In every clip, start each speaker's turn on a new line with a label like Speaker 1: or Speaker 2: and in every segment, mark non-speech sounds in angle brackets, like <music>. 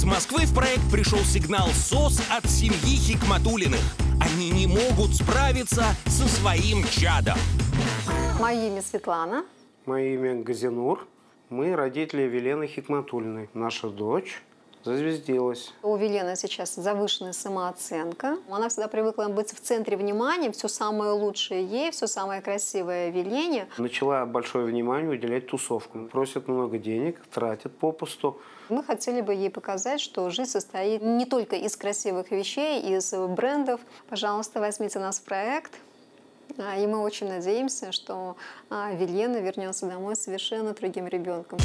Speaker 1: Из Москвы в проект пришел сигнал СОС от семьи Хикматулиных. Они не могут справиться со своим чадом.
Speaker 2: Мое имя Светлана.
Speaker 3: Мое имя Газинур. Мы родители Велены Хикматульной. Наша дочь зазвездилась.
Speaker 2: У Велены сейчас завышенная самооценка. Она всегда привыкла быть в центре внимания, все самое лучшее ей, все самое красивое Велене.
Speaker 3: Начала большое внимание уделять тусовкам. Просят много денег, тратят попусту.
Speaker 2: Мы хотели бы ей показать, что жизнь состоит не только из красивых вещей, из брендов. Пожалуйста, возьмите нас в проект. А, и мы очень надеемся, что а, Велена вернется домой совершенно другим ребенком.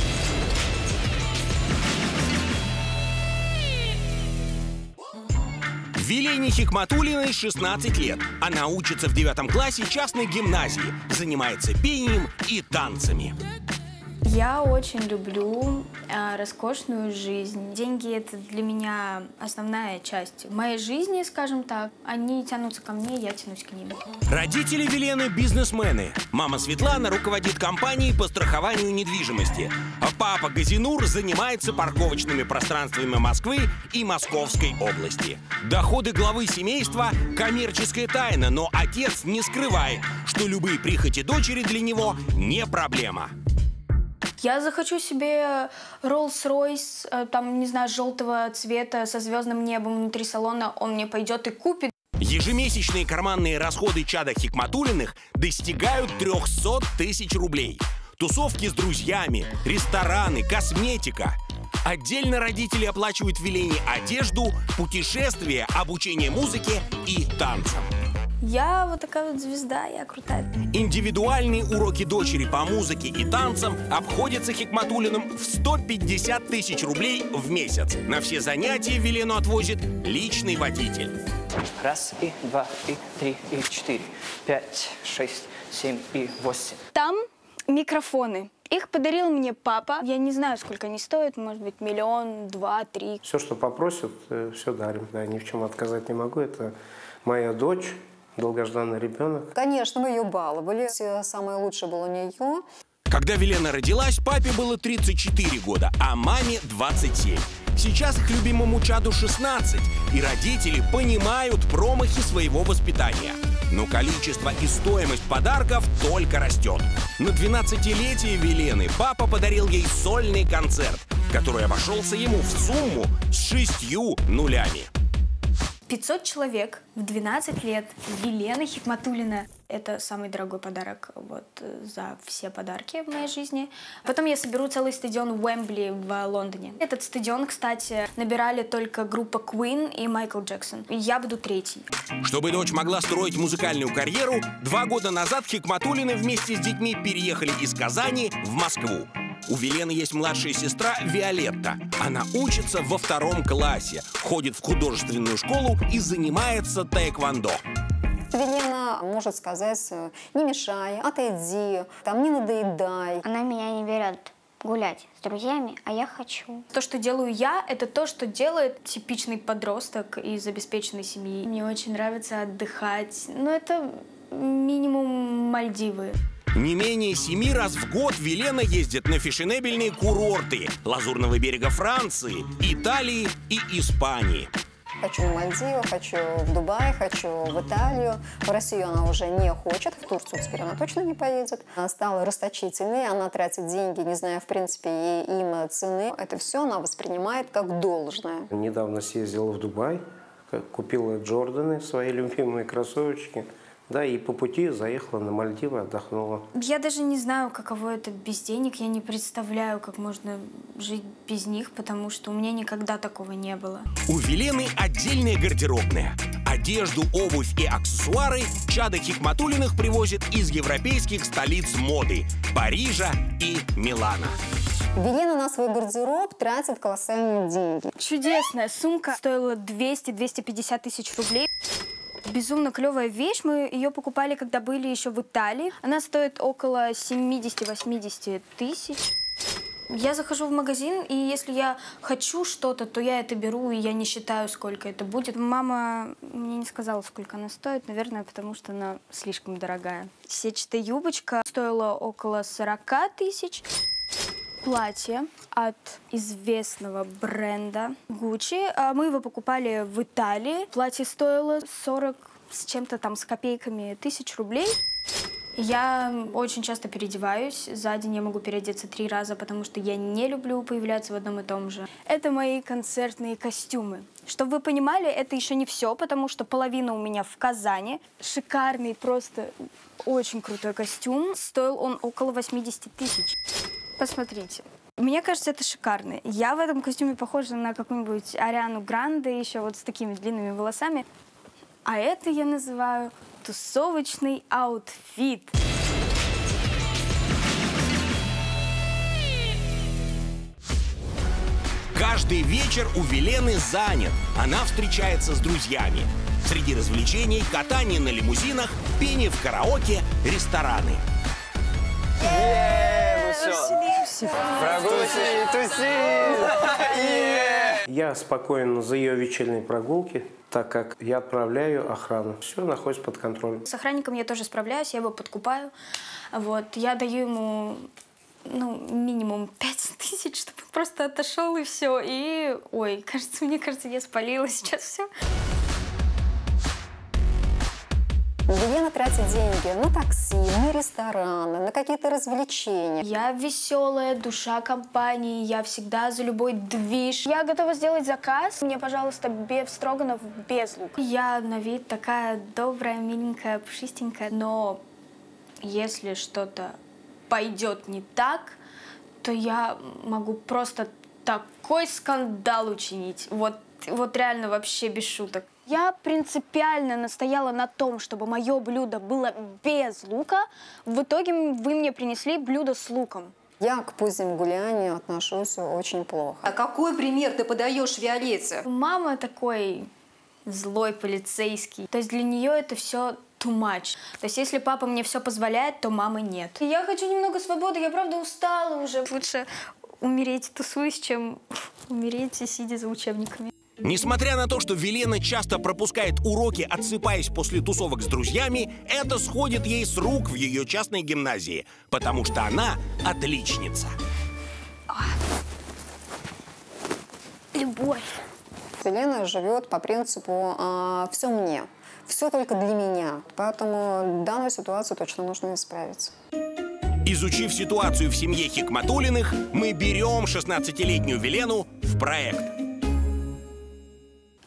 Speaker 1: Велене Хикматулиной 16 лет. Она учится в девятом классе частной гимназии, занимается пением и танцами.
Speaker 4: Я очень люблю э, роскошную жизнь. Деньги — это для меня основная часть моей жизни, скажем так. Они тянутся ко мне, я тянусь к ним.
Speaker 1: Родители Велены – бизнесмены. Мама Светлана руководит компанией по страхованию недвижимости. А папа Газинур занимается парковочными пространствами Москвы и Московской области. Доходы главы семейства – коммерческая тайна, но отец не скрывает, что любые прихоти дочери для него не проблема.
Speaker 4: Я захочу себе Rolls-Royce, э, там, не знаю, желтого цвета со звездным небом внутри салона, он мне пойдет и купит.
Speaker 1: Ежемесячные карманные расходы чада Хикматулиных достигают 300 тысяч рублей. Тусовки с друзьями, рестораны, косметика. Отдельно родители оплачивают Велене одежду, путешествия, обучение музыке и танцам.
Speaker 4: Я вот такая вот звезда, я крутая.
Speaker 1: Индивидуальные уроки дочери по музыке и танцам обходятся Хикматулиным в 150 тысяч рублей в месяц. На все занятия Велену отвозит личный водитель.
Speaker 5: Раз, и два, и три, и четыре, пять, шесть, семь и восемь.
Speaker 4: Там микрофоны. Их подарил мне папа. Я не знаю, сколько они стоят. Может быть, миллион, два, три.
Speaker 3: Все, что попросят, э, все дарим. Да, ни в чем отказать не могу. Это моя дочь, долгожданный ребенок.
Speaker 2: Конечно, мы ее баловали. Все самое лучшее было у нее.
Speaker 1: Когда Велена родилась, папе было 34 года, а маме 27. Сейчас их любимому чаду 16, и родители понимают промахи своего воспитания. Но количество и стоимость подарков только растет. На 12-летие Велены папа подарил ей сольный концерт, который обошелся ему в сумму с шестью нулями.
Speaker 4: 500 человек в 12 лет. Елена Хикматулина. Это самый дорогой подарок вот, за все подарки в моей жизни. Потом я соберу целый стадион Уэмбли в Лондоне. Этот стадион, кстати, набирали только группа Queen и Майкл Джексон. Я буду третий.
Speaker 1: Чтобы дочь могла строить музыкальную карьеру, два года назад Хикматулины вместе с детьми переехали из Казани в Москву. У Велены есть младшая сестра Виолетта. Она учится во втором классе, ходит в художественную школу и занимается тэквондо.
Speaker 2: Велена может сказать, не мешай, отойди, там не надоедай.
Speaker 6: Она меня не берет гулять с друзьями, а я хочу.
Speaker 4: То, что делаю я, это то, что делает типичный подросток из обеспеченной семьи. Мне очень нравится отдыхать. Но это минимум Мальдивы.
Speaker 1: Не менее семи раз в год Велена ездит на фешенебельные курорты Лазурного берега Франции, Италии и Испании.
Speaker 2: Хочу в Мальдивы, хочу в Дубай, хочу в Италию. В Россию она уже не хочет, в Турцию теперь она точно не поедет. Она стала расточительной, она тратит деньги, не зная, в принципе, им цены. Это все она воспринимает как должное.
Speaker 3: Недавно съездила в Дубай, купила Джорданы, свои любимые кроссовочки – да, и по пути заехала на Мальдивы, отдохнула.
Speaker 4: Я даже не знаю, каково это без денег. Я не представляю, как можно жить без них, потому что у меня никогда такого не было.
Speaker 1: У Велены отдельная гардеробная. Одежду, обувь и аксессуары чада Хикматулиных привозят из европейских столиц моды – Парижа и Милана.
Speaker 2: Велена на свой гардероб тратит колоссальные деньги.
Speaker 4: Чудесная сумка стоила 200-250 тысяч рублей безумно клевая вещь. Мы ее покупали, когда были еще в Италии. Она стоит около 70-80 тысяч. Я захожу в магазин, и если я хочу что-то, то я это беру, и я не считаю, сколько это будет. Мама мне не сказала, сколько она стоит, наверное, потому что она слишком дорогая. Сетчатая юбочка стоила около 40 тысяч. Платье от известного бренда Gucci. А Мы его покупали в Италии. Платье стоило 40 с чем-то там, с копейками тысяч рублей. Я очень часто переодеваюсь. За день я могу переодеться три раза, потому что я не люблю появляться в одном и том же. Это мои концертные костюмы. Чтобы вы понимали, это еще не все, потому что половина у меня в Казани. Шикарный, просто очень крутой костюм. Стоил он около 80 тысяч. Посмотрите. Мне кажется, это шикарно. Я в этом костюме похожа на какую-нибудь Ариану Гранде, еще вот с такими длинными волосами. А это я называю тусовочный outfit.
Speaker 1: Каждый вечер у Вилены занят. Она встречается с друзьями. Среди развлечений – катание на лимузинах, пение в караоке, рестораны.
Speaker 5: Прогулки, туси!
Speaker 3: Я спокоен за ее вечерние прогулки, так как я отправляю охрану. Все находится под контролем.
Speaker 4: С охранником я тоже справляюсь, я его подкупаю. Вот, я даю ему ну, минимум 5 <laughs> тысяч, чтобы он просто отошел и все. И, ой, кажется, мне кажется, я спалила сейчас все.
Speaker 2: Елена тратит деньги на такси, на рестораны, на какие-то развлечения.
Speaker 4: Я веселая, душа компании, я всегда за любой движ. Я готова сделать заказ. Мне, пожалуйста, беф строганов без лука. Я на вид такая добрая, миленькая, пушистенькая, но если что-то пойдет не так, то я могу просто такой скандал учинить. Вот, вот реально вообще без шуток. Я принципиально настояла на том, чтобы мое блюдо было без лука. В итоге вы мне принесли блюдо с луком.
Speaker 2: Я к поздним гулянию отношусь очень плохо.
Speaker 7: А какой пример ты подаешь Виолетте?
Speaker 4: Мама такой злой полицейский. То есть для нее это все too much. То есть если папа мне все позволяет, то мамы нет. Я хочу немного свободы, я правда устала уже. Лучше умереть тусуясь, чем <laughs> умереть сидя за учебниками.
Speaker 1: Несмотря на то, что Велена часто пропускает уроки, отсыпаясь после тусовок с друзьями, это сходит ей с рук в ее частной гимназии, потому что она отличница.
Speaker 4: Любовь.
Speaker 2: Елена живет по принципу «все мне», все только для меня. Поэтому данную ситуацию точно нужно исправить.
Speaker 1: Изучив ситуацию в семье Хикматулиных, мы берем 16-летнюю Велену в проект.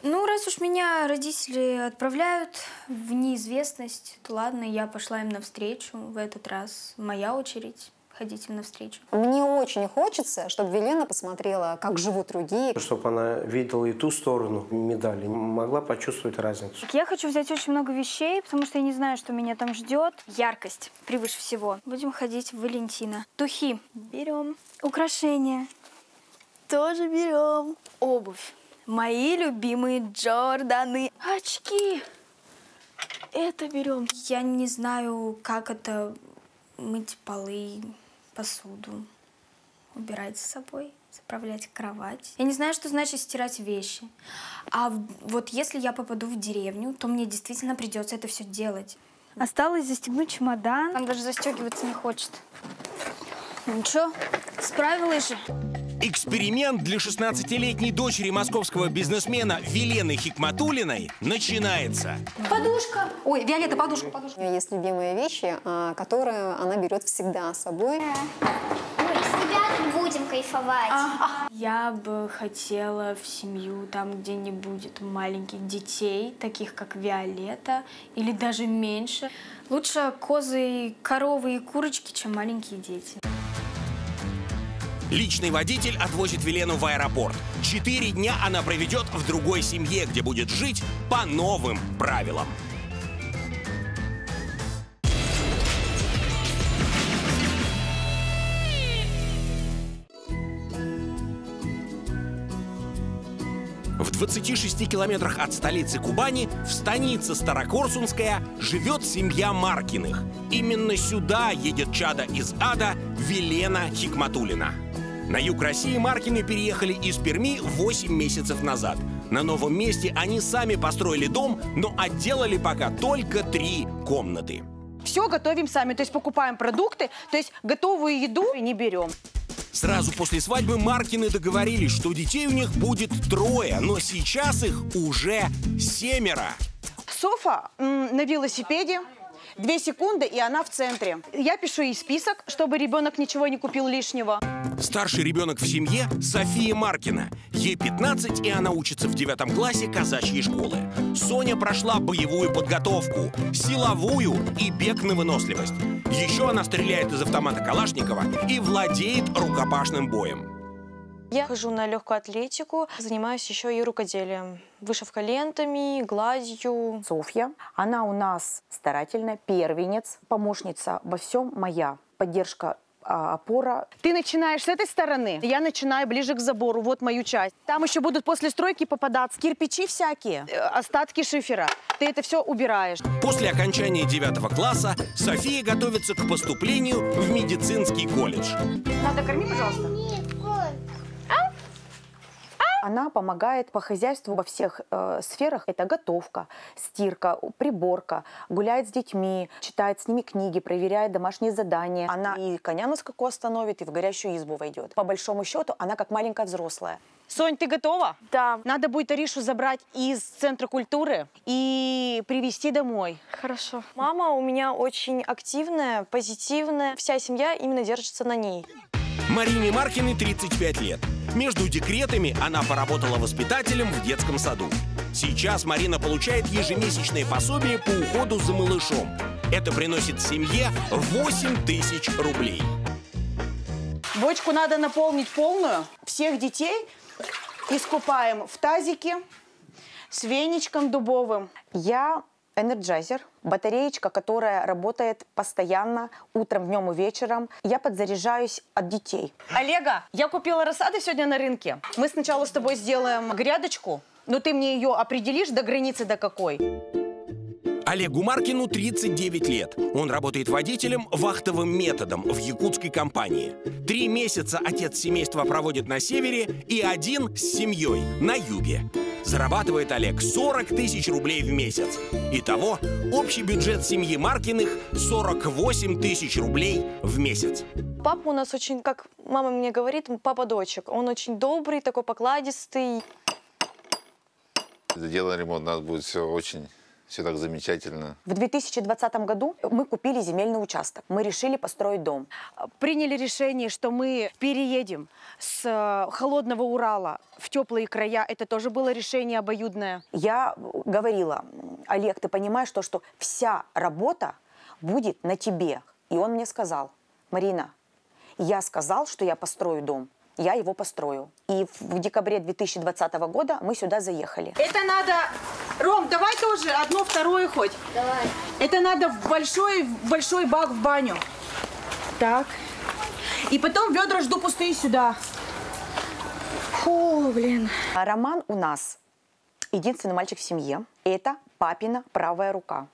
Speaker 4: Ну, раз уж меня родители отправляют в неизвестность, то ладно, я пошла им навстречу. В этот раз моя очередь ходить им навстречу.
Speaker 2: Мне очень хочется, чтобы Велена посмотрела, как живут другие.
Speaker 3: Чтобы она видела и ту сторону медали, могла почувствовать разницу.
Speaker 4: Я хочу взять очень много вещей, потому что я не знаю, что меня там ждет. Яркость превыше всего. Будем ходить в Валентина. Духи берем. Украшения тоже берем. Обувь. Мои любимые Джорданы. Очки. Это берем. Я не знаю, как это мыть полы, посуду, убирать за собой, заправлять кровать. Я не знаю, что значит стирать вещи. А вот если я попаду в деревню, то мне действительно придется это все делать. Осталось застегнуть чемодан. Там даже застегиваться не хочет. Ничего, справилась же.
Speaker 1: Эксперимент для 16-летней дочери московского бизнесмена Велены Хикматулиной начинается.
Speaker 7: Подушка. Ой, Виолетта, подушка, подушка.
Speaker 2: У нее есть любимые вещи, а, которые она берет всегда с собой.
Speaker 6: Мы с тебя тут будем кайфовать.
Speaker 4: Я бы хотела в семью, там, где не будет маленьких детей, таких как Виолетта, или даже меньше. Лучше козы, коровы и курочки, чем маленькие дети.
Speaker 1: Личный водитель отвозит Велену в аэропорт. Четыре дня она проведет в другой семье, где будет жить по новым правилам. В 26 километрах от столицы Кубани, в станице Старокорсунская, живет семья Маркиных. Именно сюда едет чада из ада Велена Хикматулина. На юг России Маркины переехали из Перми 8 месяцев назад. На новом месте они сами построили дом, но отделали пока только три комнаты.
Speaker 8: Все готовим сами, то есть покупаем продукты, то есть готовую еду не берем.
Speaker 1: Сразу после свадьбы Маркины договорились, что детей у них будет трое, но сейчас их уже семеро.
Speaker 8: Софа на велосипеде. Две секунды, и она в центре. Я пишу ей список, чтобы ребенок ничего не купил лишнего.
Speaker 1: Старший ребенок в семье – София Маркина. Ей 15, и она учится в девятом классе казачьей школы. Соня прошла боевую подготовку, силовую и бег на выносливость. Еще она стреляет из автомата Калашникова и владеет рукопашным боем.
Speaker 9: Я хожу на легкую атлетику, занимаюсь еще и рукоделием. Вышивка лентами, гладью.
Speaker 8: Софья, она у нас старательная, первенец, помощница во всем моя. Поддержка а, опора. Ты начинаешь с этой стороны, я начинаю ближе к забору, вот мою часть. Там еще будут после стройки попадаться кирпичи всякие, э, остатки шифера. Ты это все убираешь.
Speaker 1: После окончания девятого класса София готовится к поступлению в медицинский колледж.
Speaker 8: Надо корми, пожалуйста. Она помогает по хозяйству во всех э, сферах. Это готовка, стирка, приборка, гуляет с детьми, читает с ними книги, проверяет домашние задания. Она и коня на скаку остановит, и в горящую избу войдет. По большому счету, она как маленькая взрослая. Сонь, ты готова?
Speaker 9: Да.
Speaker 8: Надо будет Аришу забрать из Центра культуры и привезти домой.
Speaker 9: Хорошо. Мама у меня очень активная, позитивная. Вся семья именно держится на ней.
Speaker 1: Марине Маркиной 35 лет. Между декретами она поработала воспитателем в детском саду. Сейчас Марина получает ежемесячное пособие по уходу за малышом. Это приносит семье 8 тысяч рублей.
Speaker 8: Бочку надо наполнить полную. Всех детей искупаем в тазике с веничком дубовым. Я Energizer, батареечка, которая работает постоянно, утром, днем и вечером. Я подзаряжаюсь от детей. Олег, а я купила рассады сегодня на рынке. Мы сначала с тобой сделаем грядочку, но ты мне ее определишь до границы до какой.
Speaker 1: Олегу Маркину 39 лет. Он работает водителем вахтовым методом в якутской компании. Три месяца отец семейства проводит на севере и один с семьей на юге. Зарабатывает Олег 40 тысяч рублей в месяц. Итого общий бюджет семьи Маркиных 48 тысяч рублей в месяц.
Speaker 9: Папа у нас очень, как мама мне говорит, папа дочек. Он очень добрый, такой покладистый.
Speaker 10: Сделаем ремонт, у нас будет все очень, все так замечательно.
Speaker 8: В 2020 году мы купили земельный участок. Мы решили построить дом. Приняли решение, что мы переедем с э, холодного Урала в теплые края. Это тоже было решение обоюдное. Я говорила, Олег, ты понимаешь, то, что вся работа будет на тебе. И он мне сказал, Марина, я сказал, что я построю дом. Я его построю. И в декабре 2020 года мы сюда заехали. Это надо... Ром, давай тоже одно, второе хоть.
Speaker 6: Давай.
Speaker 8: Это надо в большой, в большой бак в баню. Так. И потом ведра жду пустые сюда. Фу, блин. А Роман у нас единственный мальчик в семье. Это папина правая рука.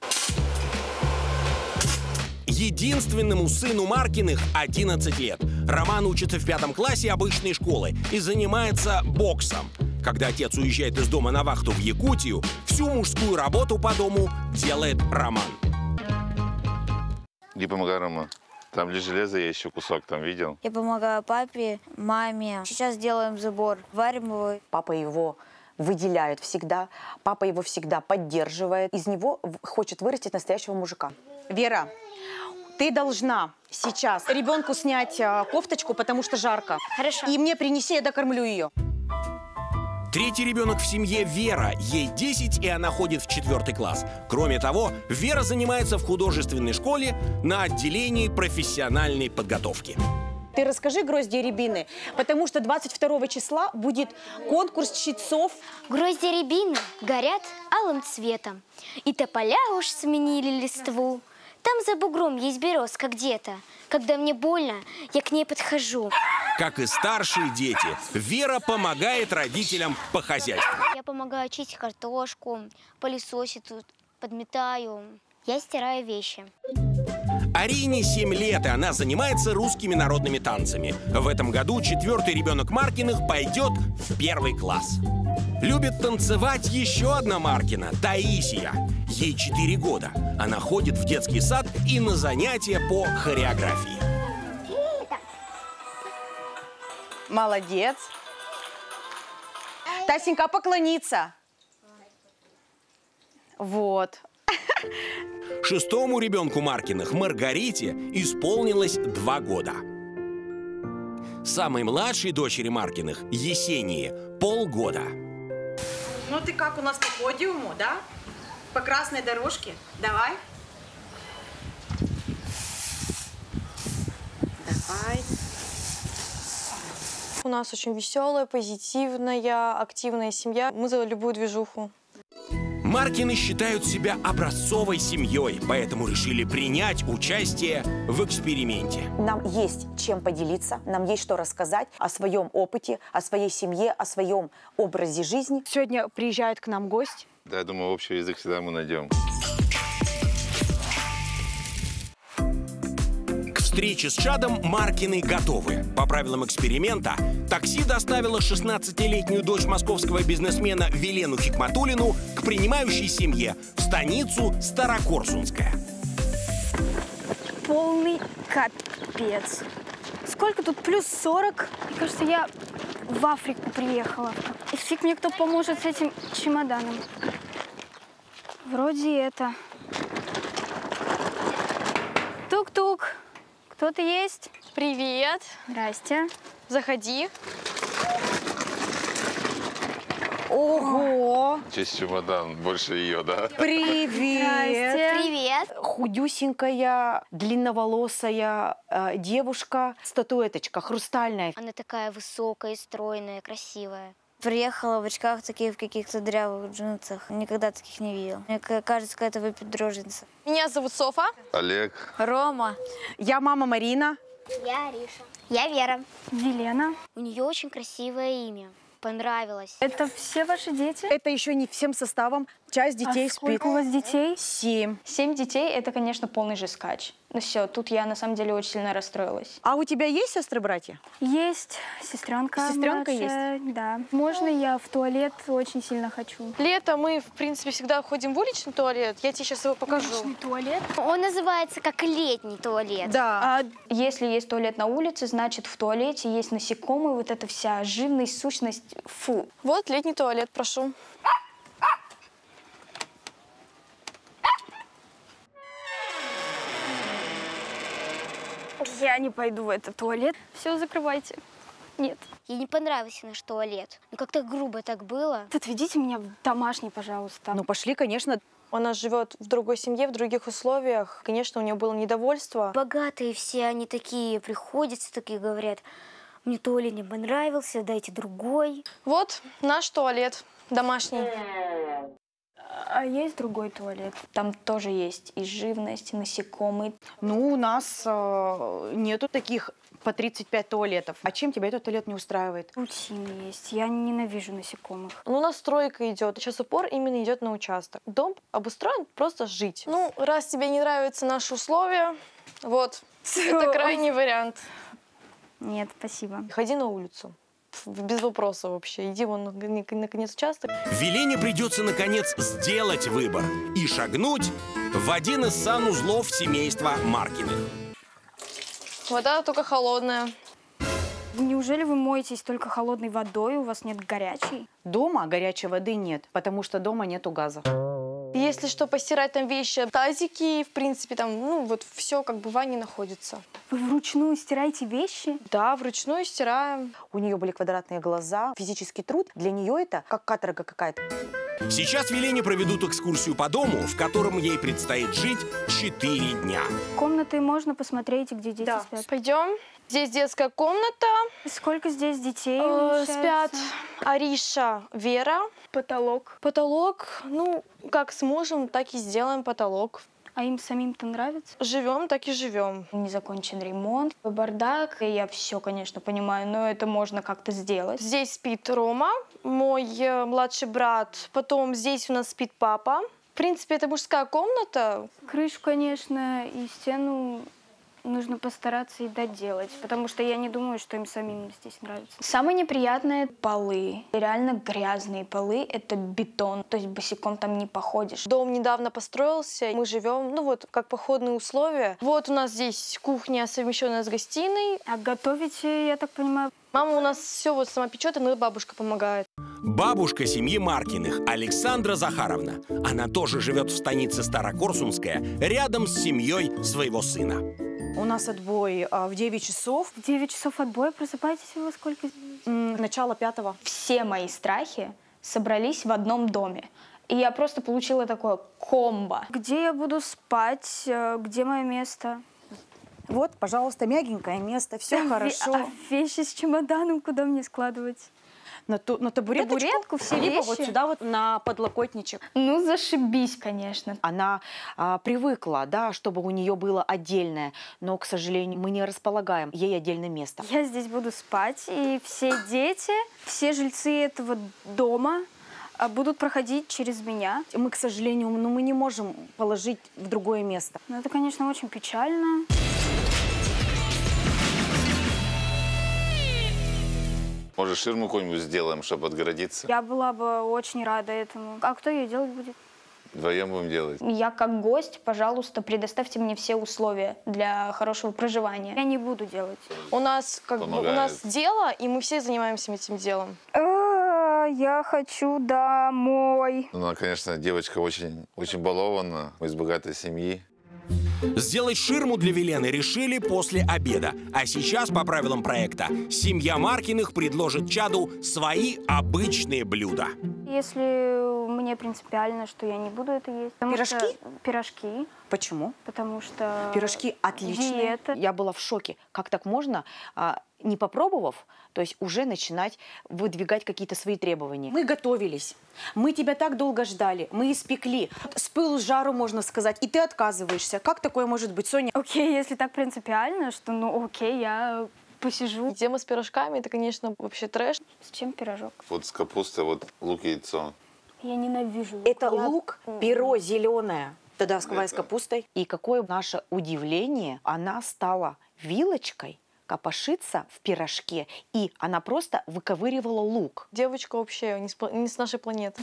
Speaker 1: Единственному сыну Маркиных 11 лет. Роман учится в пятом классе обычной школы и занимается боксом. Когда отец уезжает из дома на вахту в Якутию, всю мужскую работу по дому делает Роман.
Speaker 10: Иди помогай, Рома. Там лишь железо, я еще кусок там видел.
Speaker 6: Я помогаю папе, маме. Сейчас делаем забор, варим его.
Speaker 8: Папа его выделяет всегда, папа его всегда поддерживает. Из него хочет вырастить настоящего мужика. Вера, ты должна сейчас ребенку снять а, кофточку, потому что жарко.
Speaker 6: Хорошо.
Speaker 8: И мне принеси, я докормлю ее.
Speaker 1: Третий ребенок в семье Вера. Ей 10, и она ходит в четвертый класс. Кроме того, Вера занимается в художественной школе на отделении профессиональной подготовки.
Speaker 8: Ты расскажи гроздья рябины, потому что 22 числа будет конкурс чтецов.
Speaker 6: Грозди рябины горят алым цветом, И тополя уж сменили листву. Там за бугром есть березка где-то. Когда мне больно, я к ней подхожу.
Speaker 1: Как и старшие дети, Вера помогает родителям по хозяйству.
Speaker 6: Я помогаю чистить картошку, пылесосить подметаю. Я стираю вещи.
Speaker 1: Арине 7 лет, и она занимается русскими народными танцами. В этом году четвертый ребенок Маркиных пойдет в первый класс. Любит танцевать еще одна Маркина, Таисия. Ей 4 года. Она ходит в детский сад и на занятия по хореографии.
Speaker 8: Молодец. Тасенька, поклониться. Вот.
Speaker 1: Шестому ребенку Маркиных, Маргарите, исполнилось два года. Самой младшей дочери Маркиных, Есении, полгода.
Speaker 8: Ну ты как у нас по подиуму, да? По красной дорожке. Давай. Давай.
Speaker 9: У нас очень веселая, позитивная, активная семья. Мы за любую движуху.
Speaker 1: Маркины считают себя образцовой семьей, поэтому решили принять участие в эксперименте.
Speaker 8: Нам есть чем поделиться, нам есть что рассказать о своем опыте, о своей семье, о своем образе жизни. Сегодня приезжает к нам гость.
Speaker 10: Да, я думаю, общий язык всегда мы найдем.
Speaker 1: К встрече с чадом Маркины готовы. По правилам эксперимента, такси доставило 16-летнюю дочь московского бизнесмена Велену Хикматулину к принимающей семье в станицу Старокорсунская.
Speaker 4: Полный капец. Сколько тут? Плюс 40? Мне кажется, я в Африку приехала. И фиг мне кто поможет с этим чемоданом. Вроде это. Тук-тук. Кто-то есть?
Speaker 9: Привет.
Speaker 4: Здрасте.
Speaker 9: Заходи.
Speaker 8: Ого!
Speaker 10: Честь чемодан, больше ее, да?
Speaker 8: Привет!
Speaker 6: Привет.
Speaker 8: Худюсенькая, длинноволосая э, девушка, статуэточка хрустальная.
Speaker 6: Она такая высокая, стройная, красивая. Приехала в очках таких в каких-то дрявых джинсах. Никогда таких не видел. Мне ка- кажется, какая-то выпендрожница.
Speaker 9: Меня зовут Софа.
Speaker 10: Олег.
Speaker 6: Рома.
Speaker 8: Я мама Марина.
Speaker 6: Я Ариша. Я Вера.
Speaker 4: Велена.
Speaker 6: У нее очень красивое имя. Понравилось.
Speaker 4: Это все ваши дети?
Speaker 8: Это еще не всем составом. Часть детей
Speaker 4: а
Speaker 8: спит.
Speaker 4: сколько у вас детей?
Speaker 8: Семь.
Speaker 4: Семь детей – это, конечно, полный же скач. Ну все, тут я на самом деле очень сильно расстроилась.
Speaker 8: А у тебя есть сестры-братья?
Speaker 4: Есть сестренка.
Speaker 8: Сестренка
Speaker 4: младшая, Да. Можно я в туалет очень сильно хочу?
Speaker 9: Лето мы, в принципе, всегда ходим в уличный туалет. Я тебе сейчас его покажу.
Speaker 4: Уличный туалет?
Speaker 6: Он называется как летний туалет.
Speaker 8: Да.
Speaker 4: А если есть туалет на улице, значит в туалете есть насекомые, вот эта вся живность, сущность, фу.
Speaker 9: Вот летний туалет, прошу.
Speaker 4: Я не пойду в этот туалет. Все, закрывайте. Нет.
Speaker 6: Ей не понравился наш туалет. Ну как-то грубо так было.
Speaker 4: Отведите меня в домашний, пожалуйста.
Speaker 8: Ну пошли, конечно.
Speaker 9: Она живет в другой семье, в других условиях. Конечно, у нее было недовольство.
Speaker 6: Богатые все они такие приходят, все такие говорят, мне туалет не понравился, дайте другой.
Speaker 9: Вот наш туалет домашний.
Speaker 4: А есть другой туалет? Там тоже есть и живность, и насекомые.
Speaker 8: Ну, у нас э, нету таких по 35 туалетов. А чем тебя этот туалет не устраивает?
Speaker 4: Рутины есть. Я ненавижу насекомых.
Speaker 9: Ну, у нас стройка идет. Сейчас упор именно идет на участок. Дом обустроен просто жить. Ну, раз тебе не нравятся наши условия, вот, это крайний вариант.
Speaker 4: Нет, спасибо.
Speaker 9: Ходи на улицу. Без вопроса вообще. Иди вон, на- наконец, участок.
Speaker 1: Велене придется, наконец, сделать выбор и шагнуть в один из санузлов семейства Маркиных.
Speaker 9: Вода только холодная.
Speaker 4: Неужели вы моетесь только холодной водой, у вас нет горячей?
Speaker 8: Дома горячей воды нет, потому что дома нету газа.
Speaker 9: Если что, постирать там вещи, тазики, в принципе, там, ну, вот все как бы в ванне находится.
Speaker 4: Вы вручную стираете вещи?
Speaker 9: Да, вручную стираем.
Speaker 8: У нее были квадратные глаза. Физический труд для нее это как каторга какая-то.
Speaker 1: Сейчас Велене проведут экскурсию по дому, в котором ей предстоит жить 4 дня.
Speaker 4: Комнаты можно посмотреть, где дети
Speaker 9: Да,
Speaker 4: спят.
Speaker 9: пойдем. Здесь детская комната.
Speaker 4: Сколько здесь детей
Speaker 9: Э, спят Ариша, Вера.
Speaker 4: Потолок.
Speaker 9: Потолок, ну, как сможем, так и сделаем потолок.
Speaker 4: А им самим-то нравится?
Speaker 9: Живем, так и живем.
Speaker 4: Не закончен ремонт, бардак. Я все, конечно, понимаю, но это можно как-то сделать.
Speaker 9: Здесь спит Рома, мой э, младший брат. Потом здесь у нас спит папа. В принципе, это мужская комната.
Speaker 4: Крышу, конечно, и стену Нужно постараться и доделать, потому что я не думаю, что им самим здесь нравится. Самое неприятное — полы. Реально грязные полы — это бетон, то есть босиком там не походишь.
Speaker 9: Дом недавно построился, мы живем, ну вот, как походные условия. Вот у нас здесь кухня, совмещенная с гостиной.
Speaker 4: А готовить, я так понимаю,
Speaker 9: Мама у нас все вот сама печет, и бабушка помогает.
Speaker 1: Бабушка семьи Маркиных, Александра Захаровна. Она тоже живет в станице Старокорсунская, рядом с семьей своего сына.
Speaker 8: У нас отбой а, в 9 часов.
Speaker 4: В 9 часов отбоя просыпаетесь вы во сколько?
Speaker 8: Начало пятого.
Speaker 4: Все мои страхи собрались в одном доме. И я просто получила такое комбо. Где я буду спать? э, Где мое место?
Speaker 8: Вот, пожалуйста, мягенькое место, все
Speaker 4: Ве-
Speaker 8: хорошо.
Speaker 4: А вещи с чемоданом куда мне складывать?
Speaker 8: На, ту- на табуреточку,
Speaker 4: Табуретку, все
Speaker 8: либо
Speaker 4: вещи?
Speaker 8: вот сюда вот на подлокотничек.
Speaker 4: Ну, зашибись, конечно.
Speaker 8: Она а, привыкла, да, чтобы у нее было отдельное, но, к сожалению, мы не располагаем ей отдельное место.
Speaker 4: Я здесь буду спать, и все дети, все жильцы этого дома а, будут проходить через меня.
Speaker 8: Мы, к сожалению, ну, мы не можем положить в другое место.
Speaker 4: Ну, это, конечно, очень печально.
Speaker 10: Может, ширму какую-нибудь сделаем, чтобы отгородиться?
Speaker 4: Я была бы очень рада этому. А кто ее делать будет?
Speaker 10: Вдвоем будем делать.
Speaker 4: Я как гость, пожалуйста, предоставьте мне все условия для хорошего проживания. Я не буду делать.
Speaker 9: У нас как бы у нас дело, и мы все занимаемся этим делом.
Speaker 4: А, Я хочу домой.
Speaker 10: Ну, Она, конечно, девочка очень, очень балована, из богатой семьи.
Speaker 1: Сделать ширму для Велены решили после обеда. А сейчас, по правилам проекта, семья Маркиных предложит чаду свои обычные блюда.
Speaker 4: Если мне принципиально, что я не буду это есть.
Speaker 8: Пирожки?
Speaker 4: что- Пирожки,
Speaker 8: Почему?
Speaker 4: потому что...
Speaker 8: Пирожки отличные.
Speaker 4: диета.
Speaker 8: Я была в шоке. Как так можно, а, не попробовав, то есть уже начинать выдвигать какие-то свои требования? Мы готовились. Мы тебя так долго ждали. Мы испекли. С пылу с жару, можно сказать. И ты отказываешься. Как такое может быть, Соня?
Speaker 4: Окей, если так принципиально, что ну окей, я посижу.
Speaker 9: Тема с пирожками, это, конечно, вообще трэш.
Speaker 4: С чем пирожок?
Speaker 10: Вот с капустой, вот лук, яйцо.
Speaker 4: Я ненавижу лук.
Speaker 8: Это
Speaker 4: Я-
Speaker 8: лук, перо зеленое. Тогда с капустой. И какое наше удивление, она стала вилочкой копошиться в пирожке, и она просто выковыривала лук.
Speaker 9: Девочка вообще не с, не с нашей планеты.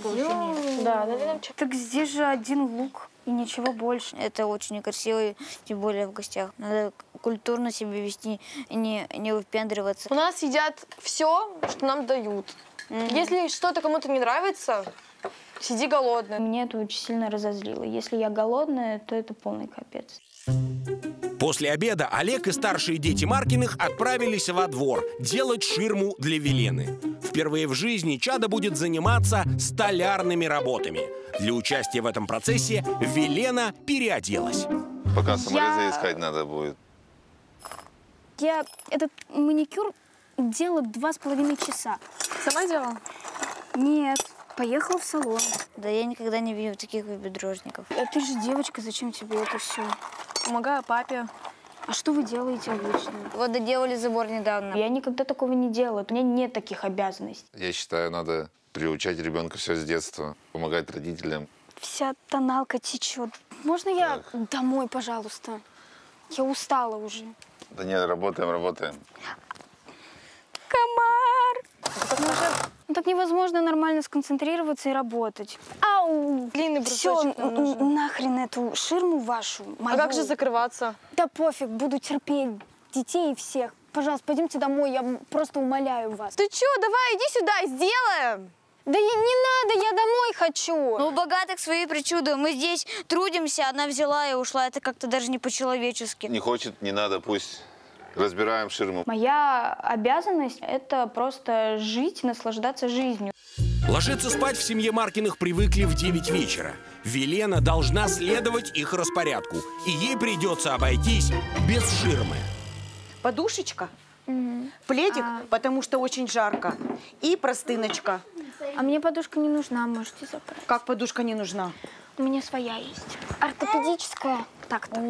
Speaker 4: Да, да, Так здесь же один лук и ничего больше.
Speaker 11: Это очень некрасиво, тем более в гостях. Надо культурно себя вести, не, не выпендриваться.
Speaker 9: У нас едят все, что нам дают. Если что-то кому-то не нравится, сиди голодный.
Speaker 4: Меня это очень сильно разозлило. Если я голодная, то это полный капец.
Speaker 1: После обеда Олег и старшие дети Маркиных отправились во двор делать ширму для Велены. Впервые в жизни Чада будет заниматься столярными работами. Для участия в этом процессе Велена переоделась.
Speaker 10: Пока саморезы
Speaker 4: Я-
Speaker 10: искать надо будет.
Speaker 4: Я этот маникюр делала два с половиной часа.
Speaker 9: Сама делала?
Speaker 4: Нет, поехала в салон.
Speaker 11: Да я никогда не видел таких бездрожников.
Speaker 4: А ты же девочка, зачем тебе это все?
Speaker 9: Помогаю папе.
Speaker 4: А что вы делаете обычно?
Speaker 11: Вот доделали забор недавно.
Speaker 4: Я никогда такого не делала. У меня нет таких обязанностей.
Speaker 10: Я считаю, надо приучать ребенка все с детства, помогать родителям.
Speaker 4: Вся тоналка течет. Можно я домой, пожалуйста? Я устала уже.
Speaker 10: Да нет, работаем, работаем.
Speaker 4: Комар! Ну так невозможно нормально сконцентрироваться и работать. Ау!
Speaker 9: Длинный
Speaker 4: Все,
Speaker 9: брусочек нам нужен.
Speaker 4: нахрен эту ширму вашу, мою.
Speaker 9: А как же закрываться?
Speaker 4: Да пофиг, буду терпеть детей и всех. Пожалуйста, пойдемте домой, я просто умоляю вас.
Speaker 9: Ты чё, давай, иди сюда, сделаем!
Speaker 4: Да и не надо, я домой хочу.
Speaker 11: Ну, у богатых свои причуды. Мы здесь трудимся, она взяла и ушла. Это как-то даже не по-человечески.
Speaker 10: Не хочет, не надо, пусть разбираем ширму.
Speaker 4: Моя обязанность – это просто жить, наслаждаться жизнью.
Speaker 1: Ложиться спать в семье Маркиных привыкли в 9 вечера. Велена должна следовать их распорядку, и ей придется обойтись без ширмы.
Speaker 8: Подушечка, пледик, потому что очень жарко, и простыночка.
Speaker 4: А мне подушка не нужна, можете забрать.
Speaker 8: Как подушка не нужна?
Speaker 4: У меня своя есть. Ортопедическая. Так-то.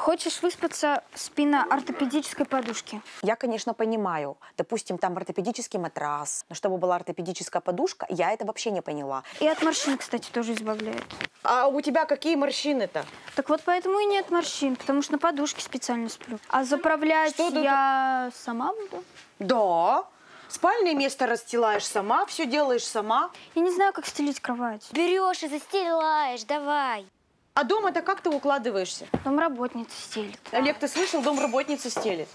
Speaker 4: Хочешь выспаться, спи на ортопедической подушке.
Speaker 8: Я, конечно, понимаю. Допустим, там ортопедический матрас. Но чтобы была ортопедическая подушка, я это вообще не поняла.
Speaker 4: И от морщин, кстати, тоже избавляет.
Speaker 8: А у тебя какие морщины-то?
Speaker 4: Так вот поэтому и нет морщин, потому что на подушке специально сплю. А заправлять
Speaker 8: Что
Speaker 4: я сама буду.
Speaker 8: Да. Спальное место расстилаешь сама, все делаешь сама.
Speaker 4: Я не знаю, как стелить кровать.
Speaker 6: Берешь и застилаешь, давай.
Speaker 8: А дома-то как ты укладываешься?
Speaker 4: Домработница стелит.
Speaker 8: Олег, ты слышал, домработница стелит?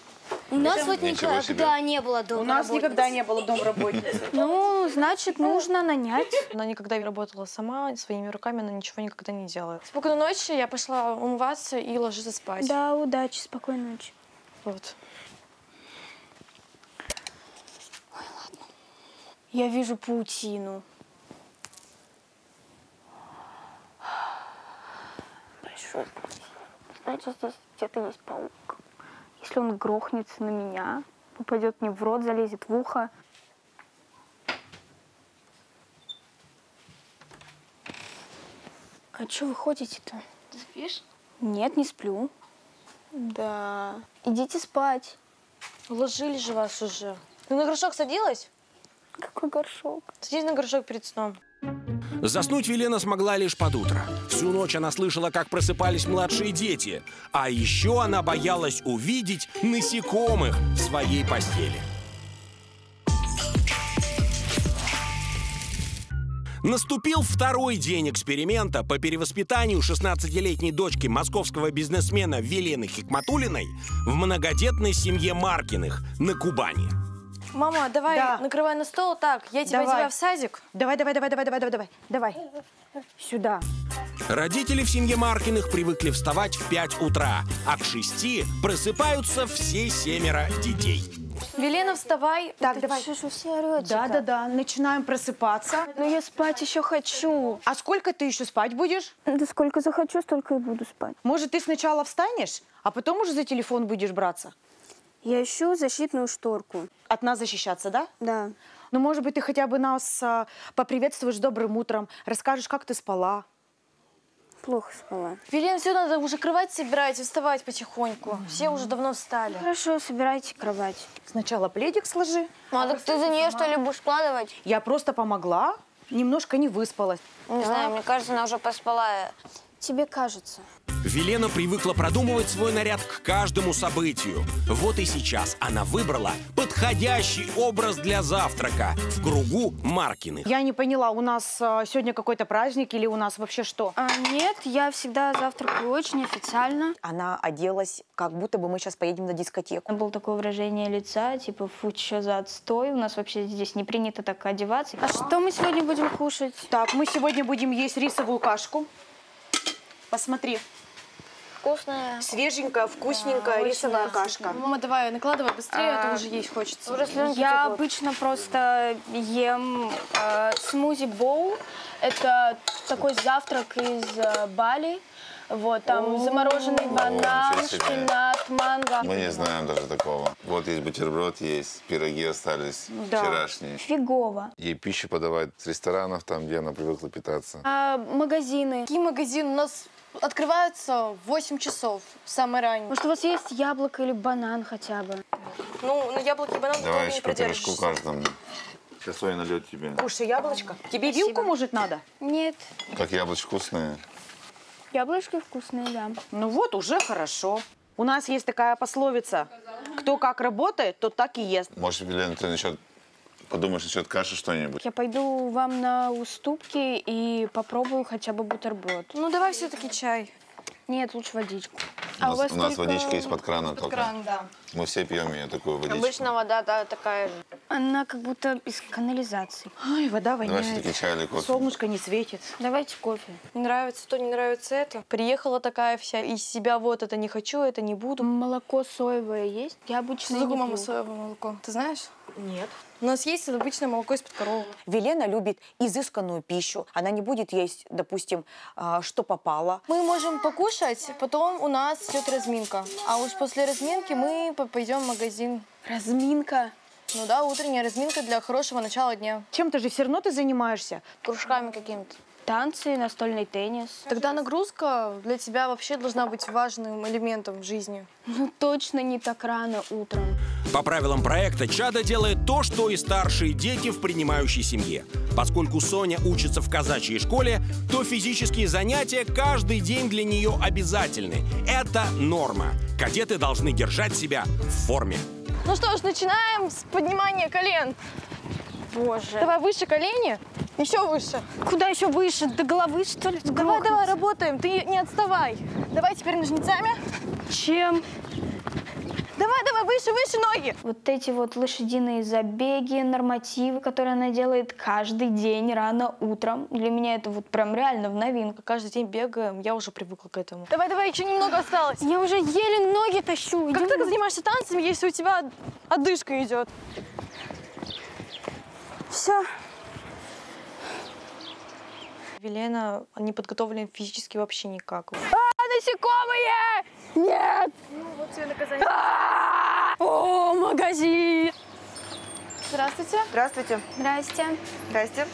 Speaker 6: У нас вот
Speaker 10: себе.
Speaker 6: никогда не было дома.
Speaker 8: У нас никогда не было домработницы. <laughs>
Speaker 4: Ну, значит, нужно нанять.
Speaker 9: Она никогда не работала сама, своими руками она ничего никогда не делает. Спокойной ночи, я пошла умываться и ложиться спать.
Speaker 4: Да, удачи, спокойной ночи.
Speaker 9: Вот.
Speaker 4: Я вижу паутину. Большой. Значит, здесь где-то есть паук. Если он грохнется на меня, попадет мне в рот, залезет в ухо. А что вы ходите-то?
Speaker 6: Спишь?
Speaker 4: Нет, не сплю.
Speaker 9: Да.
Speaker 4: Идите спать.
Speaker 9: Уложили же вас уже. Ты на горшок садилась?
Speaker 4: Какой горшок?
Speaker 9: Садись на горшок перед сном.
Speaker 1: Заснуть Велена смогла лишь под утро. Всю ночь она слышала, как просыпались младшие дети. А еще она боялась увидеть насекомых в своей постели. Наступил второй день эксперимента по перевоспитанию 16-летней дочки московского бизнесмена Велены Хикматулиной в многодетной семье Маркиных на Кубани.
Speaker 9: Мама, давай
Speaker 8: Да.
Speaker 9: накрывай на стол. Так, я тебя
Speaker 8: Давай.
Speaker 9: одеваю в садик.
Speaker 8: Давай, давай, давай, давай, давай, давай, давай. Давай. Сюда.
Speaker 1: Родители в семье Маркиных привыкли вставать в 5 утра, а к 6 просыпаются все семеро детей.
Speaker 9: Велена, вставай.
Speaker 8: Так, давай.
Speaker 4: Что ж вы все орете?
Speaker 8: Да, да, да. Начинаем просыпаться.
Speaker 4: Но я спать еще хочу.
Speaker 8: А сколько ты еще спать будешь?
Speaker 4: Да сколько захочу, столько и буду спать.
Speaker 8: Может, ты сначала встанешь, а потом уже за телефон будешь браться?
Speaker 4: Я ищу защитную шторку.
Speaker 8: От нас защищаться, да?
Speaker 4: Да.
Speaker 8: Ну, может быть, ты хотя бы нас а, поприветствуешь добрым утром, расскажешь, как ты спала.
Speaker 4: Плохо спала.
Speaker 9: Велена, все, надо уже кровать собирать и вставать потихоньку. Все уже давно встали.
Speaker 4: Хорошо, собирайте кровать.
Speaker 8: Сначала пледик сложи.
Speaker 6: Мама, так ты за нее что ли будешь складывать?
Speaker 8: Я просто помогла, немножко не выспалась.
Speaker 6: Не знаю, мне кажется, она уже поспала.
Speaker 4: Тебе кажется.
Speaker 1: Велена привыкла продумывать свой наряд к каждому событию. Вот и сейчас она выбрала подходящий образ для завтрака в кругу Маркиных.
Speaker 8: Я не поняла, у нас а, сегодня какой-то праздник или у нас вообще что?
Speaker 4: А, нет, я всегда завтракаю очень официально.
Speaker 8: Она оделась, как будто бы мы сейчас поедем на дискотеку.
Speaker 4: Было такое выражение лица, типа, фу, что за отстой, у нас вообще здесь не принято так одеваться. А что мы сегодня будем кушать?
Speaker 8: Так, мы сегодня будем есть рисовую кашку. Посмотри,
Speaker 6: Вкусная.
Speaker 8: свеженькая, вкусненькая рисовая кашка.
Speaker 9: Мама, давай, накладывай быстрее, а,
Speaker 4: А,
Speaker 9: то уже есть хочется.
Speaker 6: Уже
Speaker 4: Я
Speaker 6: текут.
Speaker 4: обычно просто ем э, смузи боул. Это такой завтрак из э, Бали. Вот, там замороженный банан,
Speaker 10: себе.
Speaker 4: шпинат, манго.
Speaker 10: Мы не знаем даже такого. Вот есть бутерброд, есть пироги остались
Speaker 8: Да.
Speaker 10: вчерашние.
Speaker 4: Фигово.
Speaker 10: Ей пищу подавать с ресторанов, там, где она привыкла питаться.
Speaker 4: А магазины?
Speaker 9: Какие магазины у нас открываются в 8 часов, самое раннее.
Speaker 4: Может, у вас есть яблоко или банан хотя бы?
Speaker 9: Ну, на яблоки и банан
Speaker 10: Давай еще по пирожку каждому. Сейчас Соня нальет тебе.
Speaker 8: Кушай яблочко. Тебе вилку, может, надо?
Speaker 4: Нет.
Speaker 10: Как яблочко вкусное.
Speaker 4: Яблочки вкусные, да.
Speaker 8: Ну вот, уже хорошо. У нас есть такая пословица. Кто как работает, тот так и ест.
Speaker 10: Может, Елена, ты насчет... Подумаешь насчет каши что-нибудь?
Speaker 4: Я пойду вам на уступки и попробую хотя бы бутерброд.
Speaker 9: Ну, давай все-таки чай.
Speaker 4: Нет, лучше водичку.
Speaker 10: У нас, у нас
Speaker 4: только-
Speaker 10: водичка из-под крана только.
Speaker 9: Кран, да.
Speaker 10: Мы все пьем ее, такую водичку.
Speaker 6: Обычно вода да, такая же.
Speaker 4: Она как будто из канализации.
Speaker 8: Ай, вода
Speaker 10: Давай
Speaker 8: воняет.
Speaker 10: все-таки чай или кофе.
Speaker 8: Солнышко не светит.
Speaker 4: Давайте кофе.
Speaker 9: Не нравится то, не нравится это. Приехала такая вся из себя, вот это не хочу, это не буду.
Speaker 4: Молоко соевое есть? Я обычно
Speaker 9: Что
Speaker 4: не
Speaker 9: такое соевое молоко? Ты знаешь?
Speaker 8: Нет.
Speaker 9: У нас есть обычное молоко из-под коровы.
Speaker 8: Велена любит изысканную пищу. Она не будет есть, допустим, а, что попало.
Speaker 9: Мы можем покушать, потом у нас идет разминка. А уж после разминки мы по- пойдем в магазин.
Speaker 4: Разминка.
Speaker 9: Ну да, утренняя разминка для хорошего начала дня.
Speaker 8: Чем-то же все равно ты занимаешься.
Speaker 6: Кружками какими-то.
Speaker 4: Танцы, настольный теннис.
Speaker 9: Тогда нагрузка для тебя вообще должна быть важным элементом в жизни.
Speaker 4: Ну, точно не так рано утром.
Speaker 1: По правилам проекта Чада делает то, что и старшие дети в принимающей семье. Поскольку Соня учится в казачьей школе, то физические занятия каждый день для нее обязательны. Это норма. Кадеты должны держать себя в форме.
Speaker 9: Ну что ж, начинаем с поднимания колен.
Speaker 4: Боже.
Speaker 9: Давай выше колени, еще выше.
Speaker 4: Куда еще выше? До головы, что ли?
Speaker 9: Давай, давай, работаем, ты не отставай. Давай теперь ножницами.
Speaker 4: Чем?
Speaker 9: Давай, давай, выше, выше ноги.
Speaker 4: Вот эти вот лошадиные забеги, нормативы, которые она делает каждый день рано утром. Для меня это вот прям реально в новинку.
Speaker 9: Каждый день бегаем, я уже привыкла к этому. Давай, давай, еще немного осталось.
Speaker 4: Я уже еле ноги тащу.
Speaker 9: Как
Speaker 4: Иди
Speaker 9: ты занимаешься танцами, если у тебя одышка идет?
Speaker 4: Все.
Speaker 9: Велена не подготовлена физически вообще никак.
Speaker 4: А, насекомые! Нет!
Speaker 9: Ну, вот тебе наказание.
Speaker 4: О, магазин!
Speaker 9: Здравствуйте.
Speaker 8: Здравствуйте.
Speaker 4: Здрасте.
Speaker 8: Здрасте.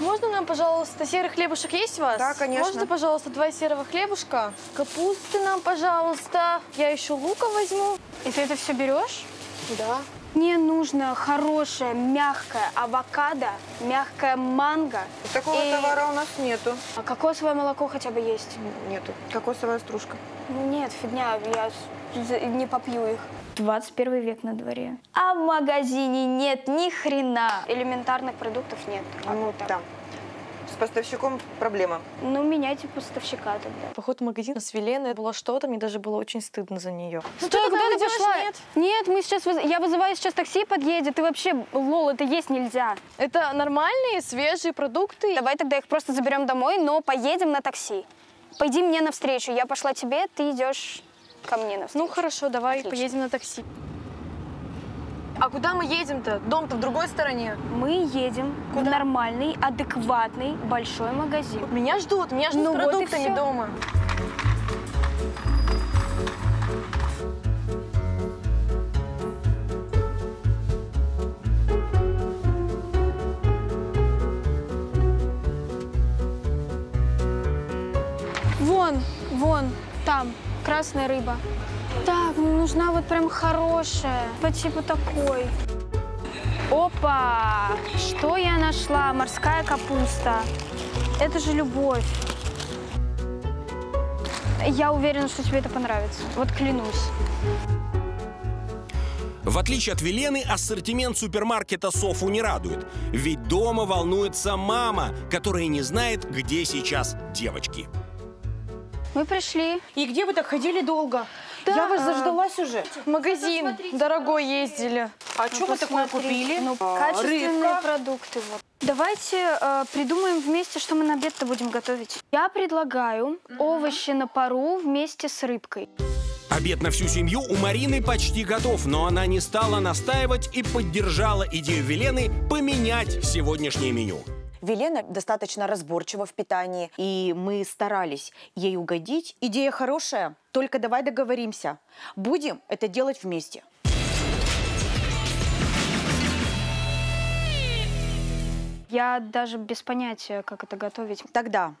Speaker 9: Можно нам, пожалуйста, серый хлебушек есть у вас?
Speaker 8: Да, конечно.
Speaker 9: Можно, пожалуйста, два серого хлебушка? Капусты нам, пожалуйста. Я еще лука возьму.
Speaker 4: И ты это все берешь?
Speaker 9: Да.
Speaker 4: Мне нужно хорошее, мягкое авокадо, мягкое манго.
Speaker 8: Такого
Speaker 4: И-
Speaker 8: товара у нас нету.
Speaker 4: А кокосовое молоко хотя бы есть?
Speaker 8: Нету. Кокосовая стружка.
Speaker 4: Ну нет, фигня, я не попью их. 21 век на дворе. А в магазине нет ни хрена. Элементарных продуктов нет. Ну, так.
Speaker 8: Да. С поставщиком проблема.
Speaker 4: Ну, меняйте поставщика тогда.
Speaker 9: Поход в магазин с Веленой было что-то, мне даже было очень стыдно за нее.
Speaker 4: Стой,
Speaker 9: ты
Speaker 4: куда ты пошла?
Speaker 9: Нет.
Speaker 4: Нет, мы сейчас, выз- я вызываю сейчас такси, подъедет. Ты вообще, лол, это есть нельзя.
Speaker 9: Это нормальные, свежие продукты.
Speaker 4: Давай тогда их просто заберем домой, но поедем на такси. Пойди мне навстречу. Я пошла тебе, ты идешь ко мне навстречу.
Speaker 9: Ну хорошо, давай
Speaker 4: Отлично.
Speaker 9: поедем на такси. А куда мы едем-то? Дом-то в другой стороне.
Speaker 4: Мы едем в нормальный, адекватный большой магазин.
Speaker 9: Меня ждут, меня ждут
Speaker 4: Ну
Speaker 9: с
Speaker 4: вот
Speaker 9: продуктами
Speaker 4: всё.
Speaker 9: дома.
Speaker 4: Вон, вон, там, красная рыба. Ну, нужна вот прям хорошая, по типу такой. Опа! Что я нашла? Морская капуста. Это же любовь. Я уверена, что тебе это понравится. Вот клянусь.
Speaker 1: В отличие от Велены, ассортимент супермаркета Софу не радует. Ведь дома волнуется мама, которая не знает, где сейчас девочки.
Speaker 4: Мы пришли.
Speaker 8: И где вы так ходили долго? Я вас заждалась уже.
Speaker 9: В магазин дорогой ездили.
Speaker 8: А что вы такое купили?
Speaker 4: Ну,
Speaker 8: А,
Speaker 4: качественные
Speaker 8: рыбка.
Speaker 4: продукты. Вот. Давайте э, придумаем вместе, что мы на обед-то будем готовить. Я предлагаю овощи на пару вместе с рыбкой.
Speaker 1: Обед на всю семью у Марины почти готов, но она не стала настаивать и поддержала идею Велены поменять сегодняшнее меню.
Speaker 8: Велена достаточно разборчива в питании, и мы старались ей угодить. Идея хорошая, только давай договоримся. Будем это делать вместе.
Speaker 4: Я даже без понятия, как это готовить.
Speaker 8: Тогда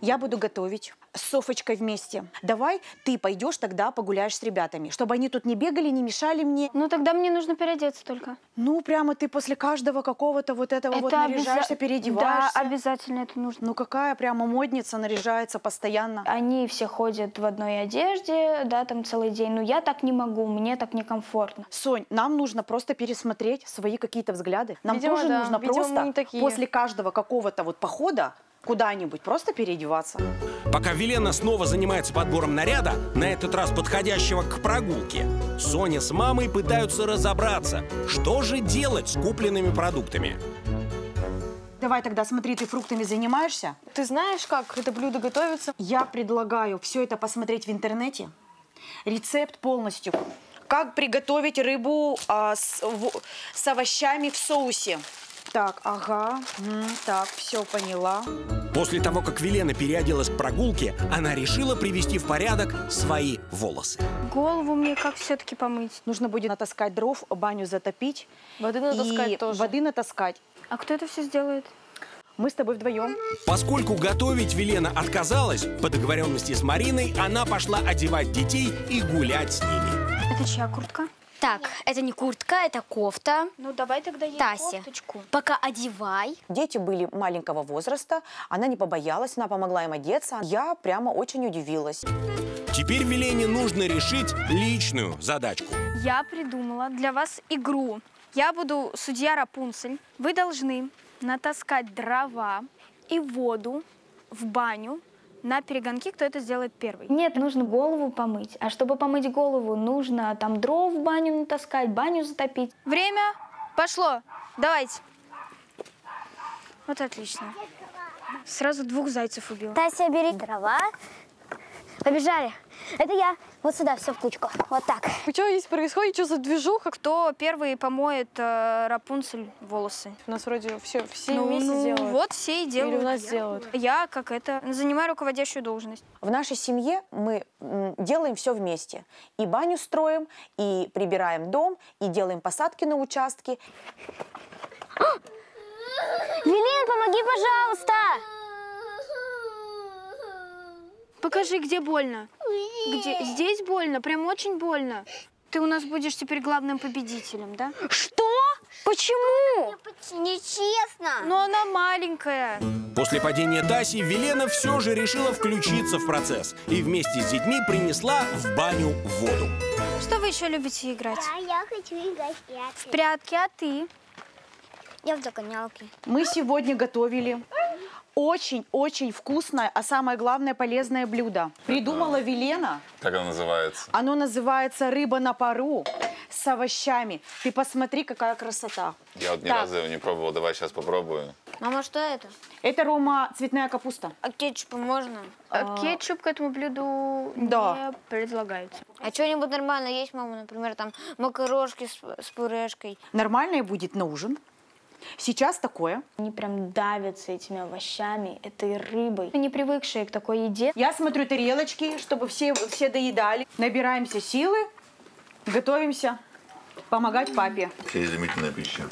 Speaker 8: я буду готовить с Софочкой вместе. Давай ты пойдешь тогда погуляешь с ребятами, чтобы они тут не бегали, не мешали мне.
Speaker 4: Ну, тогда мне нужно переодеться только.
Speaker 8: Ну, прямо ты после каждого какого-то вот этого вот
Speaker 4: обяза-
Speaker 8: наряжаешься, переодеваешься.
Speaker 4: Да, обязательно это нужно.
Speaker 8: Ну, какая прямо модница наряжается постоянно.
Speaker 4: Они все ходят в одной одежде, да, там целый день. Но я так не могу, мне так некомфортно.
Speaker 8: Сонь, нам нужно просто пересмотреть свои какие-то взгляды. Нам
Speaker 9: Видимо,
Speaker 8: тоже
Speaker 9: да.
Speaker 8: нужно
Speaker 9: Видимо,
Speaker 8: просто после каждого какого-то вот похода куда-нибудь просто переодеваться.
Speaker 1: Пока Велена снова занимается подбором наряда, на этот раз подходящего к прогулке, Соня с мамой пытаются разобраться, что же делать с купленными продуктами.
Speaker 8: Давай тогда смотри, ты фруктами занимаешься?
Speaker 9: Ты знаешь, как это блюдо готовится?
Speaker 8: Я предлагаю все это посмотреть в интернете. Рецепт полностью. Как приготовить рыбу а, с, в- с овощами в соусе. Так, ага, так, все поняла.
Speaker 1: После того, как Велена переоделась к прогулке, она решила привести в порядок свои волосы.
Speaker 4: Голову мне как все-таки помыть?
Speaker 8: Нужно будет натаскать дров, баню затопить.
Speaker 9: Воды натаскать
Speaker 8: и
Speaker 9: тоже.
Speaker 8: воды натаскать.
Speaker 4: А кто это все сделает?
Speaker 8: Мы с тобой вдвоем.
Speaker 1: Поскольку готовить Велена отказалась, по договоренности с Мариной она пошла одевать детей и гулять с ними.
Speaker 4: Это чья куртка?
Speaker 6: Так, это не куртка, это кофта.
Speaker 4: Ну, давай тогда ей
Speaker 6: Тася,
Speaker 4: кофточку.
Speaker 6: пока одевай.
Speaker 8: Дети были маленького возраста, она не побоялась, она помогла им одеться. Я прямо очень удивилась.
Speaker 1: Теперь Велене нужно решить личную задачку.
Speaker 4: Я придумала для вас игру. Я буду судья Рапунцель. Вы должны натаскать дрова и воду в баню на перегонки, кто это сделает первый. Нет, нужно голову помыть. А чтобы помыть голову, нужно там дров в баню натаскать, баню затопить. Время пошло. Давайте. Вот отлично. Сразу двух зайцев убил.
Speaker 6: Тася, бери дрова. Побежали. Это я. Вот сюда, все в кучку. Вот так.
Speaker 9: Что здесь происходит? Что за движуха?
Speaker 4: Кто первый помоет э, Рапунцель волосы?
Speaker 9: У нас вроде все, все
Speaker 4: Ну,
Speaker 9: вместе
Speaker 4: ну,
Speaker 9: делают.
Speaker 4: Вот все и делают.
Speaker 9: Или у нас делают.
Speaker 4: Я, как это, занимаю руководящую должность.
Speaker 8: В нашей семье мы делаем все вместе. И баню строим, и прибираем дом, и делаем посадки на участке.
Speaker 6: Елена, помоги, пожалуйста.
Speaker 4: Покажи, где больно. Где? Здесь больно, прям очень больно. Ты у нас будешь теперь главным победителем, да?
Speaker 6: Что? Почему? Нечестно.
Speaker 4: Но она маленькая.
Speaker 1: После падения Таси Велена все же решила включиться в процесс и вместе с детьми принесла в баню воду.
Speaker 4: Что вы еще любите играть?
Speaker 6: я хочу играть
Speaker 4: В прятки, а ты?
Speaker 6: Я в догонялке.
Speaker 8: Мы сегодня готовили очень-очень вкусное, а самое главное полезное блюдо. Придумала Велена.
Speaker 10: Как она называется?
Speaker 8: Оно называется рыба на пару с овощами. Ты посмотри, какая красота.
Speaker 10: Я вот ни
Speaker 8: Так.
Speaker 10: разу его не пробовал. Давай сейчас попробую.
Speaker 6: Мама, что это?
Speaker 8: Это, Рома, цветная капуста.
Speaker 6: А кетчупа можно?
Speaker 4: А Кетчуп к этому блюду
Speaker 8: Да.
Speaker 4: не предлагается.
Speaker 6: А что-нибудь нормально есть, мама? Например, там макарошки с, с пюрешкой.
Speaker 8: Нормальное будет на ужин. Сейчас такое.
Speaker 4: Они прям давятся этими овощами, этой рыбой. Не привыкшие к такой еде.
Speaker 8: Я смотрю тарелочки, чтобы все, все доедали. Набираемся силы, готовимся помогать папе.
Speaker 10: Изумительная пища.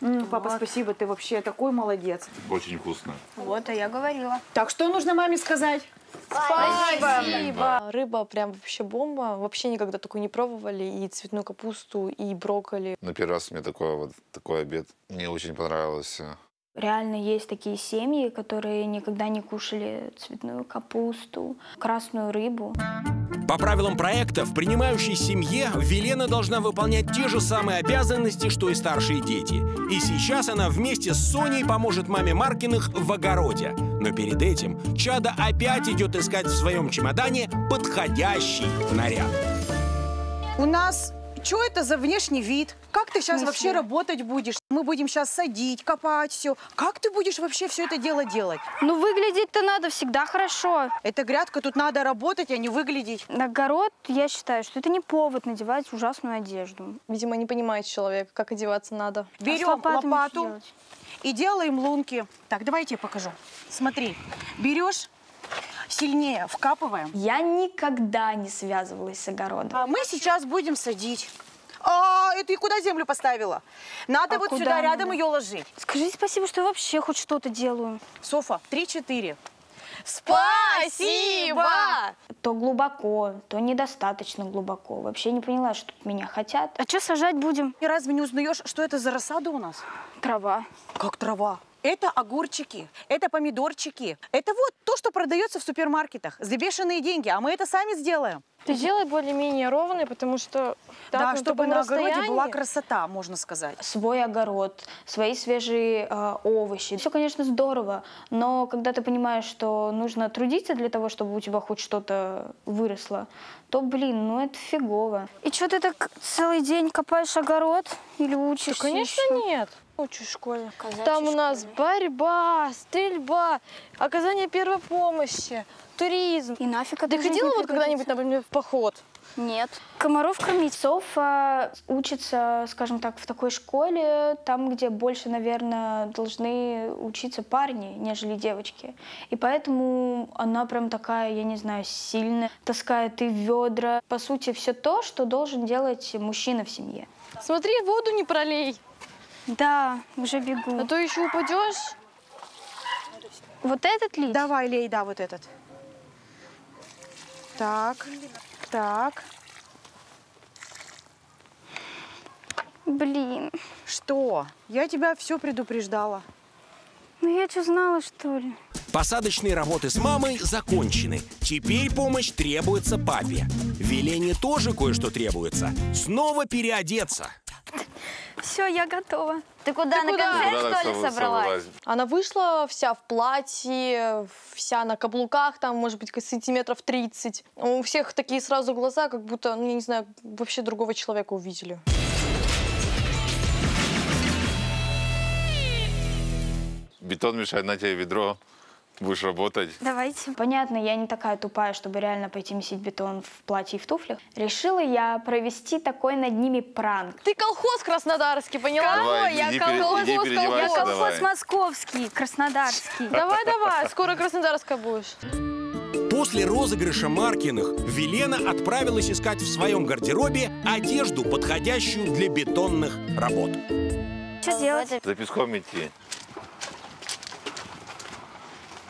Speaker 8: М, папа, спасибо, ты вообще такой молодец.
Speaker 10: Очень вкусно.
Speaker 4: Вот, а я говорила.
Speaker 8: Так, что нужно маме сказать?
Speaker 9: Спасибо. Рыба прям вообще бомба. Вообще никогда такую не пробовали. И цветную капусту, и брокколи.
Speaker 10: На первый раз мне такой вот такой обед. Мне очень понравился.
Speaker 4: Реально есть такие семьи, которые никогда не кушали цветную капусту, красную рыбу.
Speaker 1: По правилам проекта, в принимающей семье Велена должна выполнять те же самые обязанности, что и старшие дети. И сейчас она вместе с Соней поможет маме Маркиных в огороде. Но перед этим Чада опять идет искать в своем чемодане подходящий наряд.
Speaker 8: У нас что это за внешний вид? Как ты сейчас вообще работать будешь? Мы будем сейчас садить, копать все. Как ты будешь вообще все это дело делать?
Speaker 4: Ну, выглядеть-то надо всегда хорошо.
Speaker 8: Эта грядка, тут надо работать, а не выглядеть.
Speaker 4: Огород, я считаю, что это не повод надевать ужасную одежду.
Speaker 9: Видимо, не понимает человек, как одеваться надо.
Speaker 4: А
Speaker 8: Берем
Speaker 4: что
Speaker 8: лопату и делаем лунки. Так, давай я тебе покажу. Смотри, берешь сильнее, вкапываем.
Speaker 4: Я никогда не связывалась с огородом.
Speaker 8: А мы сейчас будем садить. А, это и куда землю поставила? Надо
Speaker 4: А
Speaker 8: вот сюда рядом
Speaker 4: надо?
Speaker 8: ее ложить.
Speaker 4: Скажите спасибо, что я вообще хоть что-то делаю.
Speaker 8: Софа, три-четыре.
Speaker 9: Спасибо!
Speaker 4: То глубоко, то недостаточно глубоко. Вообще не поняла, что тут меня хотят. А что сажать будем?
Speaker 8: И разве не узнаешь, что это за рассада у нас?
Speaker 4: Трава.
Speaker 8: Как трава. Это огурчики, это помидорчики. Это вот то, что продается в супермаркетах за бешеные деньги, а мы это сами сделаем.
Speaker 9: Ты делай более-менее ровный, потому что так,
Speaker 8: да,
Speaker 9: на
Speaker 8: чтобы на огороде была красота, можно сказать.
Speaker 4: Свой огород, свои свежие э, овощи. Все, конечно, здорово, но когда ты понимаешь, что нужно трудиться для того, чтобы у тебя хоть что-то выросло, то, блин, ну это фигово. И что ты так целый день копаешь огород или учишься?
Speaker 9: Да, конечно,
Speaker 4: ещё?
Speaker 9: нет. Учусь в школе.
Speaker 4: Казачьей
Speaker 9: Там у нас
Speaker 4: школе.
Speaker 9: борьба, стрельба, оказание первой помощи, туризм.
Speaker 4: И нафиг
Speaker 9: Ты
Speaker 4: эта жизнь
Speaker 9: ходила вот когда-нибудь, например, в поход?
Speaker 4: Нет. Комаров кормить. Софа учится, скажем так, в такой школе, там, где больше, наверное, должны учиться парни, нежели девочки. И поэтому она прям такая, я не знаю, сильная, таскает и ведра. По сути, все то, что должен делать мужчина в семье.
Speaker 9: Смотри, воду не пролей,
Speaker 4: Да, уже бегу.
Speaker 9: а то еще упадешь.
Speaker 4: Вот этот лист?
Speaker 8: Давай, лей, да, вот этот. Так, так.
Speaker 4: Блин.
Speaker 8: Что? Я тебя все предупреждала.
Speaker 4: Ну я что, знала, что ли?
Speaker 1: Посадочные работы с мамой закончены. Теперь помощь требуется папе. Велене тоже кое-что требуется. Снова переодеться.
Speaker 4: Все, я готова.
Speaker 11: Ты куда,
Speaker 9: Ты
Speaker 11: на
Speaker 9: куда?
Speaker 11: концерт,
Speaker 10: Куда
Speaker 11: что ли,
Speaker 10: соб-
Speaker 11: собралась?
Speaker 10: собралась?
Speaker 9: Она вышла вся в платье, вся на каблуках, там, может быть, сантиметров 30. У всех такие сразу глаза, как будто, ну, я не знаю, вообще другого человека увидели.
Speaker 10: Бетон мешает, на тебе ведро. Будешь работать.
Speaker 4: Давайте. Понятно, я не такая тупая, чтобы реально пойти месить бетон в платье и в туфлях. Решила я провести такой над ними пранк.
Speaker 9: Ты колхоз краснодарский, поняла?
Speaker 10: Давай,
Speaker 4: я
Speaker 10: иди
Speaker 4: колхоз,
Speaker 10: иди
Speaker 4: колхоз, я колхоз
Speaker 10: давай.
Speaker 4: московский, краснодарский.
Speaker 9: Давай, <laughs> давай, скоро краснодарская будешь.
Speaker 1: После розыгрыша Маркиных Велена отправилась искать в своем гардеробе одежду, подходящую для бетонных работ.
Speaker 4: Что делать?
Speaker 10: За песком идти.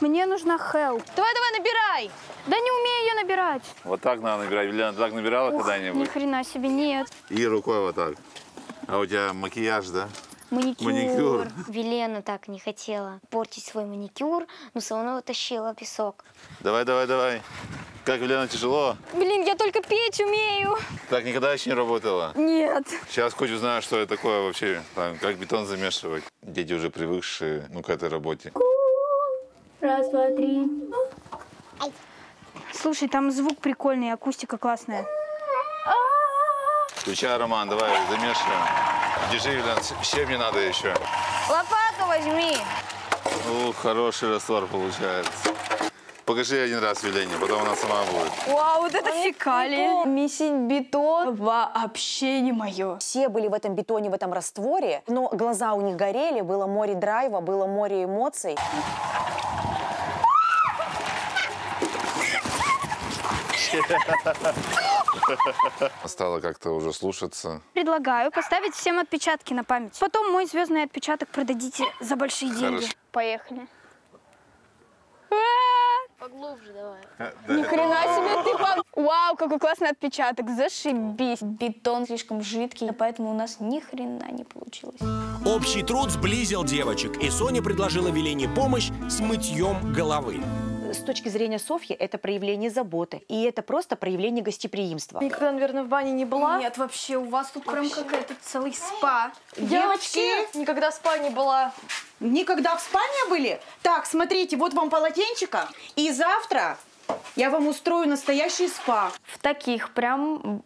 Speaker 4: Мне нужна help.
Speaker 9: Давай, давай, набирай.
Speaker 4: Да не умею я набирать.
Speaker 10: Вот так надо набирать. Велена, ты так набирала
Speaker 4: Ух, ни
Speaker 10: когда-нибудь?
Speaker 4: хрена себе, нет.
Speaker 10: И рукой вот так. А у тебя макияж, да?
Speaker 4: Маникюр.
Speaker 10: Маникюр.
Speaker 6: Велена так не хотела портить свой маникюр, но все равно утащила песок.
Speaker 10: Давай, давай, давай. Как, Велена, тяжело?
Speaker 4: Блин, я только петь умею.
Speaker 10: Так никогда еще не работала?
Speaker 4: Нет.
Speaker 10: Сейчас хоть узнаю, что это такое вообще, там, как бетон замешивать. Дети уже привыкшие ну, к этой работе.
Speaker 4: Раз, два, три. Слушай, там звук прикольный, акустика классная.
Speaker 10: Включай, Роман, давай, замешиваем. Держи, Юлиан, щебня надо еще.
Speaker 11: Лопату возьми.
Speaker 10: Ух, хороший раствор получается. Покажи один раз Велене, потом она сама будет.
Speaker 4: Вау, вот это фекалия. Месить бетон вообще не мое.
Speaker 8: Все были в этом бетоне, в этом растворе, но глаза у них горели, было море драйва, было море эмоций.
Speaker 10: Стала как-то уже слушаться.
Speaker 4: Предлагаю поставить всем отпечатки на память. Потом мой звездный отпечаток продадите за большие деньги.
Speaker 10: Хорошо.
Speaker 4: Поехали.
Speaker 6: Поглубже давай.
Speaker 4: Ни хрена себе ты по- Вау, какой классный отпечаток. Зашибись. Бетон слишком жидкий, поэтому у нас ни хрена не получилось.
Speaker 1: Общий труд сблизил девочек, и Соня предложила Велене помощь с мытьем головы.
Speaker 8: С точки зрения Софьи, это проявление заботы, и это просто проявление гостеприимства.
Speaker 9: Никогда, наверное, в бане не была.
Speaker 4: Нет, вообще, у вас тут прям какая-то целый спа.
Speaker 9: Я вообще никогда в спа не была.
Speaker 8: Никогда в спальне были? Так, смотрите, вот вам полотенчика, и завтра я вам устрою настоящий спа.
Speaker 4: В таких прям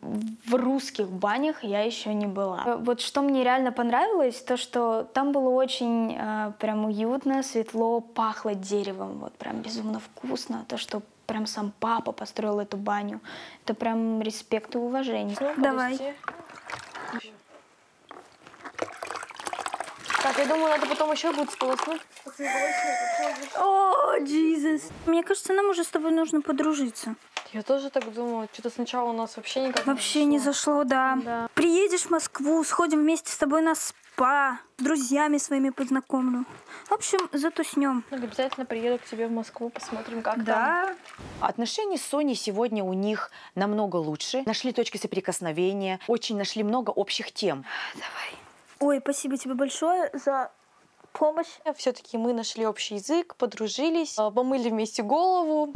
Speaker 4: в русских банях я еще не была. Вот что мне реально понравилось, то что там было очень э, прям уютно, светло, пахло деревом, вот прям безумно вкусно. То, что прям сам папа построил эту баню, это прям респект и уважение. Давай.
Speaker 9: Так, я думаю, надо потом еще будет сполоснуть.
Speaker 4: О, Джизус. Мне кажется, нам уже с тобой нужно подружиться.
Speaker 9: Я тоже так думаю. Что-то сначала у нас вообще никак
Speaker 4: Вообще не зашло, да. Приедешь в Москву, сходим вместе с тобой на спа, с друзьями своими познакомлю. В общем, затуснем.
Speaker 9: Ну, Обязательно приеду к тебе в Москву, посмотрим, как там.
Speaker 4: Да.
Speaker 8: Отношения с Соней сегодня у них намного лучше. Нашли точки соприкосновения, очень нашли много общих тем.
Speaker 4: Ой, спасибо тебе большое за помощь.
Speaker 9: Все-таки мы нашли общий язык, подружились, э, помыли вместе голову.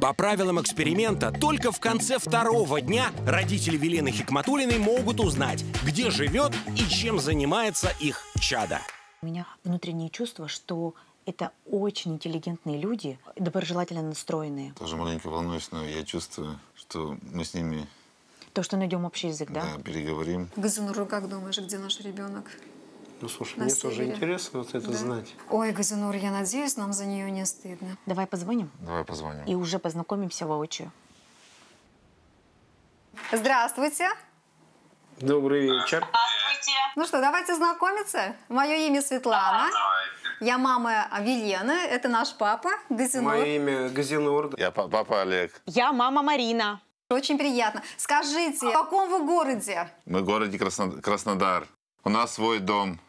Speaker 1: По правилам эксперимента, только в конце второго дня родители Велены Хикматулиной могут узнать, где живет и чем занимается их чада.
Speaker 8: У меня внутреннее чувство, что это очень интеллигентные люди, доброжелательно настроенные.
Speaker 10: Тоже маленько волнуюсь, но я чувствую, что мы с ними
Speaker 8: То, что найдем общий язык, да?
Speaker 10: да, переговорим.
Speaker 2: Газунуру, как думаешь, где наш ребенок?
Speaker 3: Ну, слушай,
Speaker 2: На
Speaker 3: мне тоже
Speaker 2: севере.
Speaker 3: интересно вот это
Speaker 2: Да.
Speaker 3: знать.
Speaker 2: Ой, Газунур, я надеюсь, нам за нее не стыдно.
Speaker 8: Давай позвоним
Speaker 10: Давай позвоним.
Speaker 8: и уже познакомимся воочию.
Speaker 2: Здравствуйте.
Speaker 3: Добрый вечер.
Speaker 2: Ну что, давайте знакомиться. Мое имя Светлана. Я мама Вильены. Это наш папа Газинур.
Speaker 3: Мое имя Газинур.
Speaker 10: Я па- папа Олег.
Speaker 8: Я мама Марина.
Speaker 2: Очень приятно. Скажите, в каком вы городе?
Speaker 10: Мы в городе Красно- Краснодар. У нас свой дом.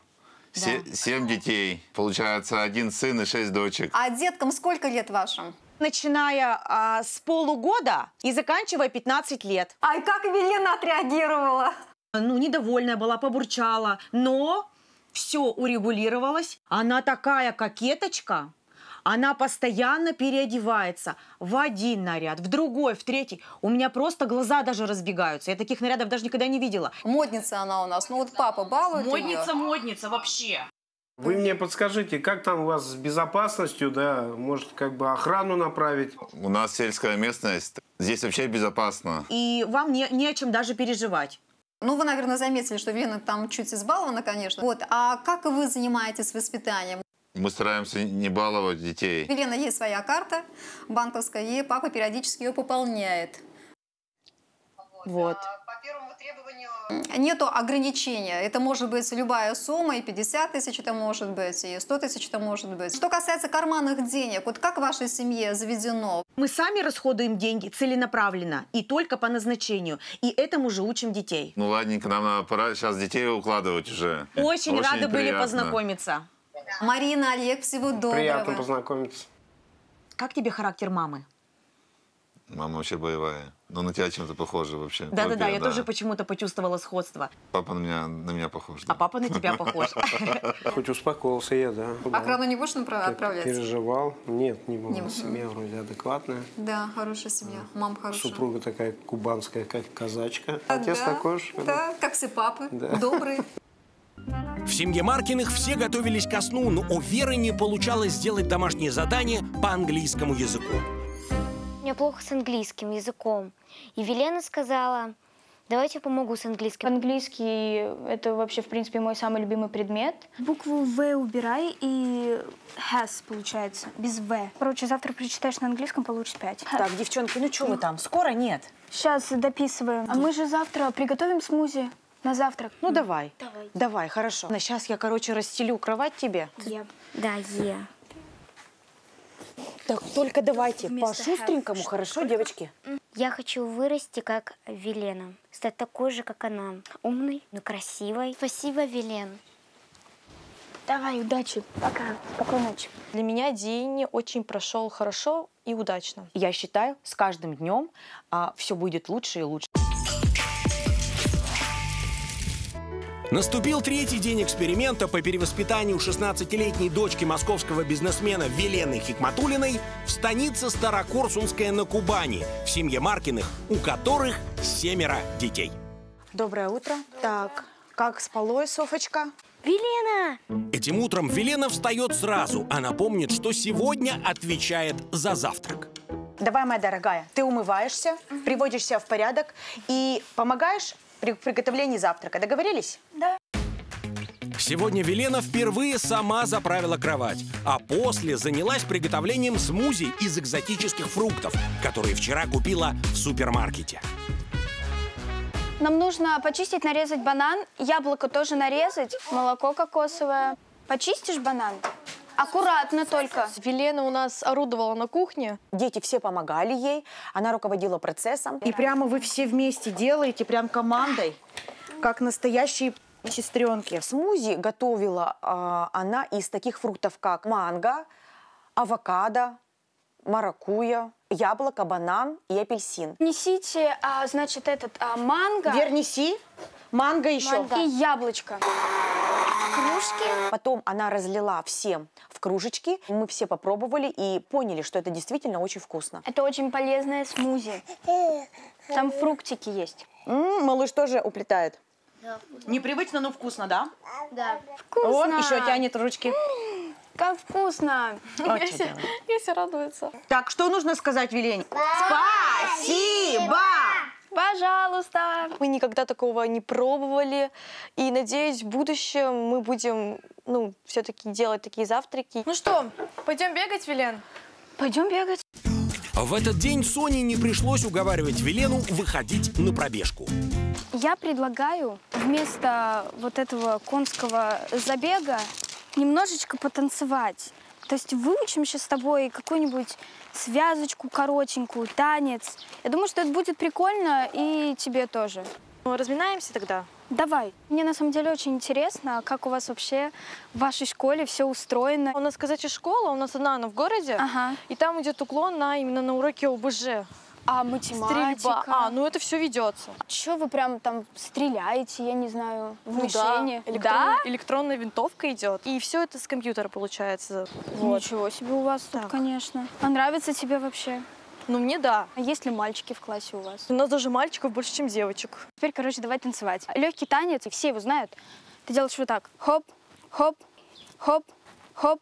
Speaker 10: Се- Семь детей. Получается, один сын и шесть дочек.
Speaker 2: А деткам сколько лет вашим?
Speaker 8: Начиная а, с полугода и заканчивая 15 лет.
Speaker 2: А как Велена отреагировала?
Speaker 8: Ну, недовольная была, побурчала, но все урегулировалось. Она такая кокеточка, она постоянно переодевается в один наряд, в другой, в третий. У меня просто глаза даже разбегаются. Я таких нарядов даже никогда не видела.
Speaker 2: Модница она у нас. Ну вот папа балует
Speaker 8: Модница,
Speaker 2: её.
Speaker 8: модница вообще.
Speaker 3: Вы мне подскажите, как там у вас с безопасностью, да? Может, как бы охрану направить?
Speaker 10: У нас сельская местность. Здесь вообще безопасно.
Speaker 8: И вам не, не о чем даже переживать.
Speaker 2: Ну, вы, наверное, заметили, что Велена там чуть избалована, конечно. Вот. А как вы занимаетесь воспитанием?
Speaker 10: Мы стараемся не баловать детей.
Speaker 2: У Елены есть своя карта банковская, и папа периодически ее пополняет.
Speaker 8: Вот.
Speaker 2: Нету ограничения. Это может быть любая сумма, и 50 тысяч это может быть, и 100 тысяч это может быть. Что касается карманных денег, вот как в вашей семье заведено?
Speaker 8: Мы сами расходуем деньги целенаправленно и только по назначению. И этому же учим детей.
Speaker 10: Ну ладненько, нам надо пора сейчас детей укладывать уже.
Speaker 8: Очень, рады были
Speaker 10: приятно.
Speaker 8: познакомиться.
Speaker 2: Марина, Олег, всего доброго.
Speaker 3: Приятно познакомиться.
Speaker 8: Как тебе характер мамы?
Speaker 10: Мама вообще боевая. Ну, на тебя чем-то похоже вообще.
Speaker 8: Да-да-да, я тоже почему-то почувствовала сходство.
Speaker 10: Папа на меня, на меня похож.
Speaker 8: А папа на тебя <laughs> похож. <laughs>
Speaker 3: Хоть успокоился я, да.
Speaker 2: Охрану не будешь отправлять?
Speaker 3: Переживал. Нет, не буду. Семья вроде адекватная.
Speaker 2: Да, хорошая семья. Мама хорошая.
Speaker 3: Супруга такая кубанская, как казачка.
Speaker 2: А,
Speaker 3: Отец
Speaker 2: да,
Speaker 3: такой же.
Speaker 2: Да, как все папы.
Speaker 3: Да. <laughs>
Speaker 1: В семье Маркиных все готовились ко сну, но у Веры не получалось сделать домашнее задание по английскому языку.
Speaker 6: У меня плохо с английским языком. И Велена сказала, давайте я помогу с английским.
Speaker 4: Английский — это вообще, в принципе, мой самый любимый предмет. Букву «В» убирай, и «has» получается, без «В». Короче, завтра прочитаешь на английском, получишь пять.
Speaker 8: Так, девчонки, ну что вы там? Скоро нет.
Speaker 4: Сейчас дописываем. А мы же завтра приготовим смузи на завтрак.
Speaker 8: Ну давай.
Speaker 6: Давай.
Speaker 8: Давай, хорошо. Сейчас я, короче, расстелю кровать тебе.
Speaker 6: Е. Да, Е.
Speaker 8: Так, только давайте
Speaker 4: Вместо
Speaker 8: по шустренькому,
Speaker 4: have.
Speaker 8: хорошо, девочки?
Speaker 6: Я хочу вырасти, как Велена. Стать такой же, как она. Умной, но красивой. Спасибо, Велен.
Speaker 4: Давай, удачи. Пока. Спокойной ночи.
Speaker 9: Для меня день очень прошел хорошо и удачно.
Speaker 8: Я считаю, с каждым днем все будет лучше и лучше.
Speaker 1: Наступил третий день эксперимента по перевоспитанию 16-летней дочки московского бизнесмена Велены Хикматулиной в станице Старокорсунская на Кубани, в семье Маркиных, у которых семеро детей.
Speaker 8: Доброе утро. Так, как спалось, Софочка?
Speaker 6: Велена!
Speaker 1: Этим утром Велена встает сразу. Она помнит, что сегодня отвечает за завтрак.
Speaker 8: Давай, моя дорогая, ты умываешься, приводишь себя в порядок и помогаешь при приготовлении завтрака. Договорились?
Speaker 1: Сегодня Велена впервые сама заправила кровать, а после занялась приготовлением смузи из экзотических фруктов, которые вчера купила в супермаркете.
Speaker 4: Нам нужно почистить, нарезать банан, яблоко тоже нарезать, молоко кокосовое. Почистишь банан? Аккуратно только.
Speaker 9: Велена у нас орудовала на кухне.
Speaker 8: Дети все помогали ей, она руководила процессом. И прямо вы все вместе делаете, прям командой, как настоящие сестренки. Смузи готовила а, она из таких фруктов, как манго, авокадо, маракуйя, яблоко, банан и апельсин.
Speaker 4: Несите, а, значит, этот а, манго
Speaker 8: Вернеси, манго еще.
Speaker 4: и яблочко.
Speaker 6: Кружки.
Speaker 8: Потом она разлила всем в кружечки. Мы все попробовали и поняли, что это действительно очень вкусно.
Speaker 4: Это очень полезное смузи. Там фруктики есть.
Speaker 8: М, малыш тоже уплетает. Непривычно, но вкусно, да?
Speaker 6: Да.
Speaker 4: Вкусно.
Speaker 8: Вот, еще тянет ручки.
Speaker 4: Как вкусно.
Speaker 8: Делает.
Speaker 9: Если радуется.
Speaker 8: Так, что нужно сказать Велене? Спасибо!
Speaker 4: Пожалуйста.
Speaker 9: Мы никогда такого не пробовали. И надеюсь, в будущем мы будем, ну, все-таки делать такие завтраки.
Speaker 7: Ну что, пойдем бегать, Велен?
Speaker 4: Пойдем бегать.
Speaker 1: В этот день Соне не пришлось уговаривать Велену выходить на пробежку.
Speaker 4: Я предлагаю вместо вот этого конского забега немножечко потанцевать. То есть выучим сейчас с тобой какую-нибудь связочку коротенькую, танец. Я думаю, что это будет прикольно и тебе тоже.
Speaker 9: Ну, разминаемся тогда.
Speaker 4: Давай. Мне на самом деле очень интересно, как у вас вообще в вашей школе все устроено.
Speaker 9: У нас казачья школа, у нас одна она в городе,
Speaker 4: Ага.
Speaker 9: и там идет уклон на именно на уроки ОБЖ.
Speaker 4: А математика?
Speaker 9: Стрельба. А, ну это все ведется.
Speaker 4: Что вы прям там стреляете, я не знаю, в
Speaker 9: Ну
Speaker 4: мишени?
Speaker 9: да, электронная, электронная винтовка идет. И все это с компьютера получается. Вот.
Speaker 4: Ничего себе у вас тут, конечно. А нравится тебе вообще?
Speaker 9: Ну мне да.
Speaker 4: А есть ли мальчики в классе у вас?
Speaker 9: У нас даже мальчиков больше, чем девочек.
Speaker 4: Теперь, короче, давай танцевать. Легкий танец, и все его знают. Ты делаешь вот так. Хоп, хоп, хоп, хоп,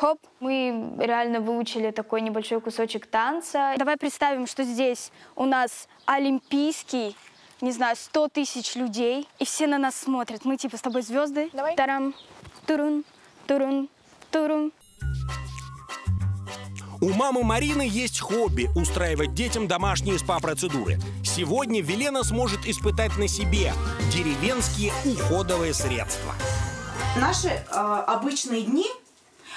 Speaker 4: хоп. Мы реально выучили такой небольшой кусочек танца. Давай представим, что здесь у нас олимпийский, не знаю, 100 тысяч людей, и все на нас смотрят. Мы типа с тобой звезды.
Speaker 9: Давай.
Speaker 4: Тарам, турун, турун, турун.
Speaker 1: У мамы Марины есть хобби – устраивать детям домашние СПА-процедуры. Сегодня Велена сможет испытать на себе деревенские уходовые средства.
Speaker 12: Наши э, обычные дни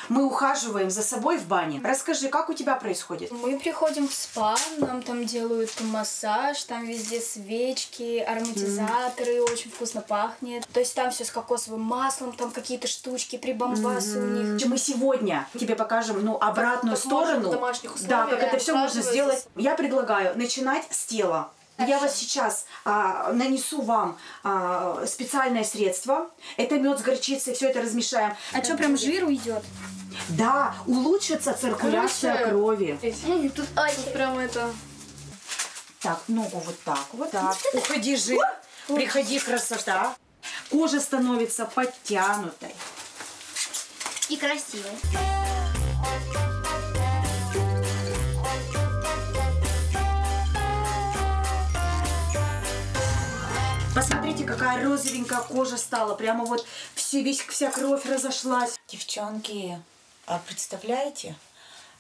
Speaker 12: мы ухаживаем за собой в бане. Расскажи, как у тебя происходит?
Speaker 4: Мы приходим в спа, нам там делают массаж, там везде свечки, ароматизаторы, очень вкусно пахнет. То есть там все с кокосовым маслом, там какие-то штучки, прибамбасы у них.
Speaker 12: Мы сегодня тебе покажем ну, обратную
Speaker 9: как можно
Speaker 12: сторону.
Speaker 9: в домашних
Speaker 12: да, как
Speaker 9: условиях
Speaker 12: это все можно сделать. Я предлагаю начинать с тела. Я вас сейчас а, нанесу вам а, специальное средство. Это мед с горчицей, все это размешаем.
Speaker 4: А что, прям жир уйдет?
Speaker 12: Да, улучшится циркуляция
Speaker 9: Короче,
Speaker 12: крови.
Speaker 9: Тут, прям это...
Speaker 12: Так, ногу вот так вот. Так, уходи жир, приходи красота. Кожа становится подтянутой.
Speaker 6: И красиво.
Speaker 12: Посмотрите, какая розовенькая кожа стала. Прямо вот все, весь, вся кровь разошлась.
Speaker 13: Девчонки, а представляете,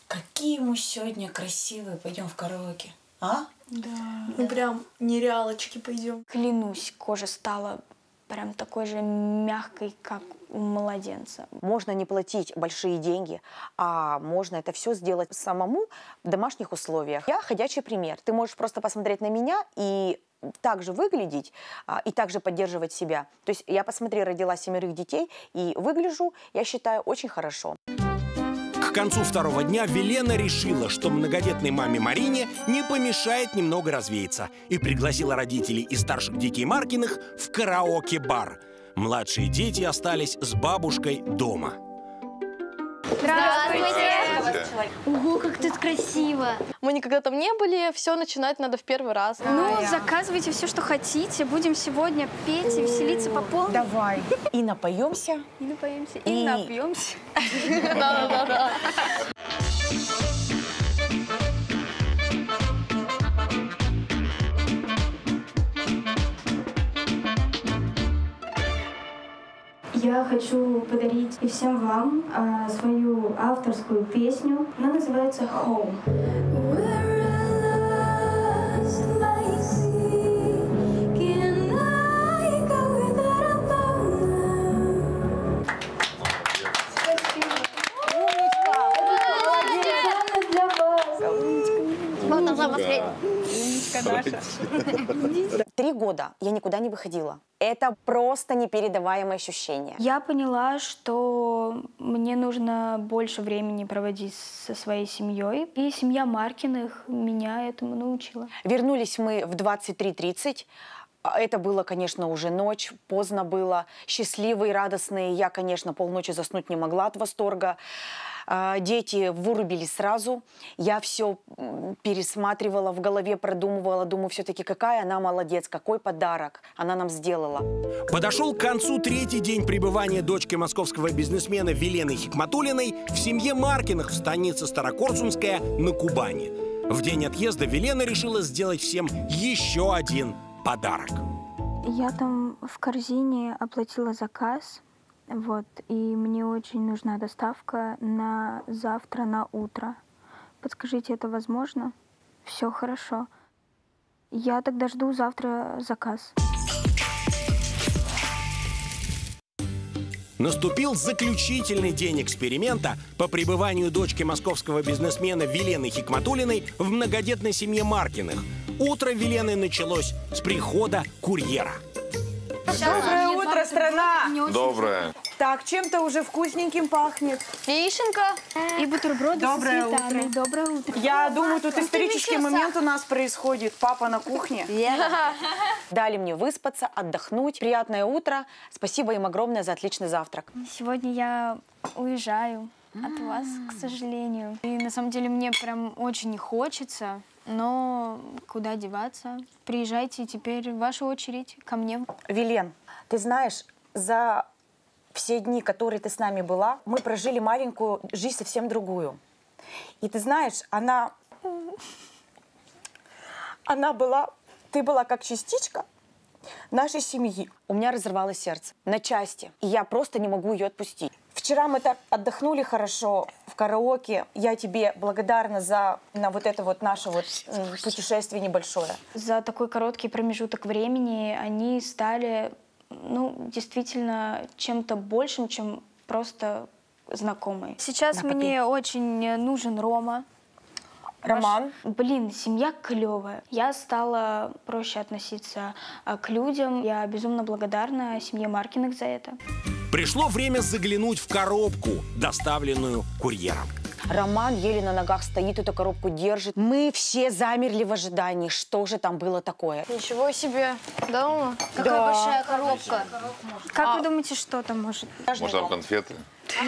Speaker 13: какие мы сегодня красивые пойдем в караоке, а?
Speaker 9: Ну прям нереалочки пойдем.
Speaker 4: Клянусь, кожа стала прям такой же мягкой, как у младенца.
Speaker 8: Можно не платить большие деньги, а можно это все сделать самому в домашних условиях. Я ходячий пример. Ты можешь просто посмотреть на меня и также выглядеть а, и также поддерживать себя. То есть я, посмотри, родила семерых детей и выгляжу, я считаю, очень хорошо.
Speaker 1: К концу второго дня Велена решила, что многодетной маме Марине не помешает немного развеяться и пригласила родителей и старших детей Маркиных в караоке-бар. Младшие дети остались с бабушкой дома.
Speaker 6: Здравствуйте! Ого, как тут красиво!
Speaker 9: Мы никогда там не были, все начинать надо в первый раз.
Speaker 4: Ну, заказывайте все, что хотите. Будем сегодня петь и веселиться по полной.
Speaker 8: Давай. И напоемся.
Speaker 4: И напоемся, и,
Speaker 8: И-
Speaker 4: напьемся.
Speaker 9: Да-да-да.
Speaker 4: Я хочу подарить и всем вам а, свою авторскую песню. Она называется «Home».
Speaker 6: Можно посмотреть.
Speaker 8: Три года я никуда не выходила. Это просто непередаваемое ощущение.
Speaker 4: Я поняла, что мне нужно больше времени проводить со своей семьей. И семья Маркиных меня этому научила.
Speaker 8: Вернулись мы в 23.30. А Это было, конечно, уже ночь, поздно было, счастливые, радостные. Я, конечно, полночи заснуть не могла от восторга. А, Дети вырубились сразу. Я все пересматривала в голове, продумывала. Думаю, все-таки какая она молодец, какой подарок она нам сделала.
Speaker 1: Подошел к концу третий день пребывания дочки московского бизнесмена Велены Хикматулиной в семье Маркиных в станице Старокорсунская на Кубани. В день отъезда Велена решила сделать всем еще один подарок.
Speaker 4: Я там в корзине оплатила заказ, вот, и мне очень нужна доставка на завтра на утро. Подскажите, это возможно? Все хорошо. Я тогда жду завтра заказ.
Speaker 1: Наступил заключительный день эксперимента по пребыванию дочки московского бизнесмена Велены Хикматулиной в многодетной семье Маркиных. Утро Велены началось с прихода курьера.
Speaker 8: Доброе утро, страна!
Speaker 10: Доброе.
Speaker 8: Так, чем-то уже вкусненьким пахнет.
Speaker 9: Яишенка.
Speaker 4: И бутерброды
Speaker 8: Доброе
Speaker 4: со сметаной.
Speaker 8: утро.
Speaker 4: Доброе утро.
Speaker 8: Я думаю, тут исторический момент у нас происходит. Папа на кухне. <laughs> Дали мне выспаться, отдохнуть. Приятное утро. Спасибо им огромное за отличный завтрак.
Speaker 4: Сегодня я уезжаю от вас, к сожалению. И на самом деле мне прям очень не хочется, но куда деваться? Приезжайте, теперь ваша очередь ко мне.
Speaker 8: Вилен, ты знаешь, за все дни, которые ты с нами была, мы прожили маленькую жизнь совсем другую. И ты знаешь, она... Она была... Ты была как частичка нашей семьи. У меня разорвалось сердце на части, и я просто не могу ее отпустить. Вчера мы так отдохнули хорошо в караоке. Я тебе благодарна за на вот это вот наше вот путешествие небольшое.
Speaker 4: За такой короткий промежуток времени они стали, ну, действительно чем-то большим, чем просто знакомые. Сейчас
Speaker 8: На, попей.
Speaker 4: мне очень нужен Рома.
Speaker 8: Роман?
Speaker 4: Ваш- Блин, семья клевая. Я стала проще относиться а, к людям. Я безумно благодарна семье Маркиных за это.
Speaker 1: Пришло время заглянуть в коробку, доставленную курьером.
Speaker 8: Роман еле на ногах стоит, эту коробку держит. Мы все замерли в ожидании, что же там было такое.
Speaker 9: Ничего себе. Да, Ума?
Speaker 8: Какая Да. большая
Speaker 9: коробка.
Speaker 4: Как вы думаете, что там может?
Speaker 10: Может, там конфеты? <laughs>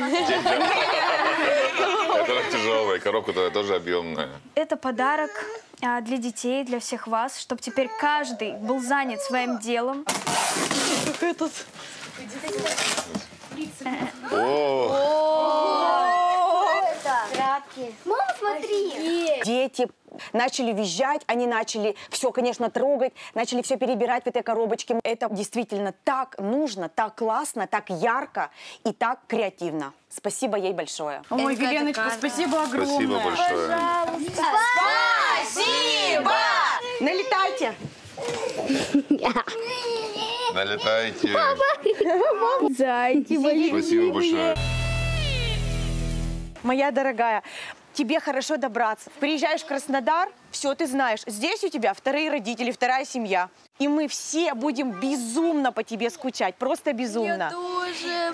Speaker 10: Это тяжелая, коробка тоже объемная.
Speaker 4: Это подарок а, для детей, для всех вас, чтобы теперь каждый был занят своим делом.
Speaker 9: Этот.
Speaker 6: Мама, смотри.
Speaker 8: Дети начали визжать, они начали все, конечно, трогать, начали все перебирать в этой коробочке. Это действительно так нужно, так классно, так ярко и так креативно. Спасибо ей большое.
Speaker 9: Ой, Веленочка, спасибо огромное.
Speaker 10: Спасибо большое.
Speaker 8: Спасибо! Налетайте!
Speaker 10: Налетайте.
Speaker 8: Зайки мои.
Speaker 10: Спасибо большое.
Speaker 8: Моя дорогая, тебе хорошо добраться. Приезжаешь в Краснодар, все ты знаешь. Здесь у тебя вторые родители, вторая семья. И мы все будем безумно по тебе скучать. Просто безумно.
Speaker 6: тоже.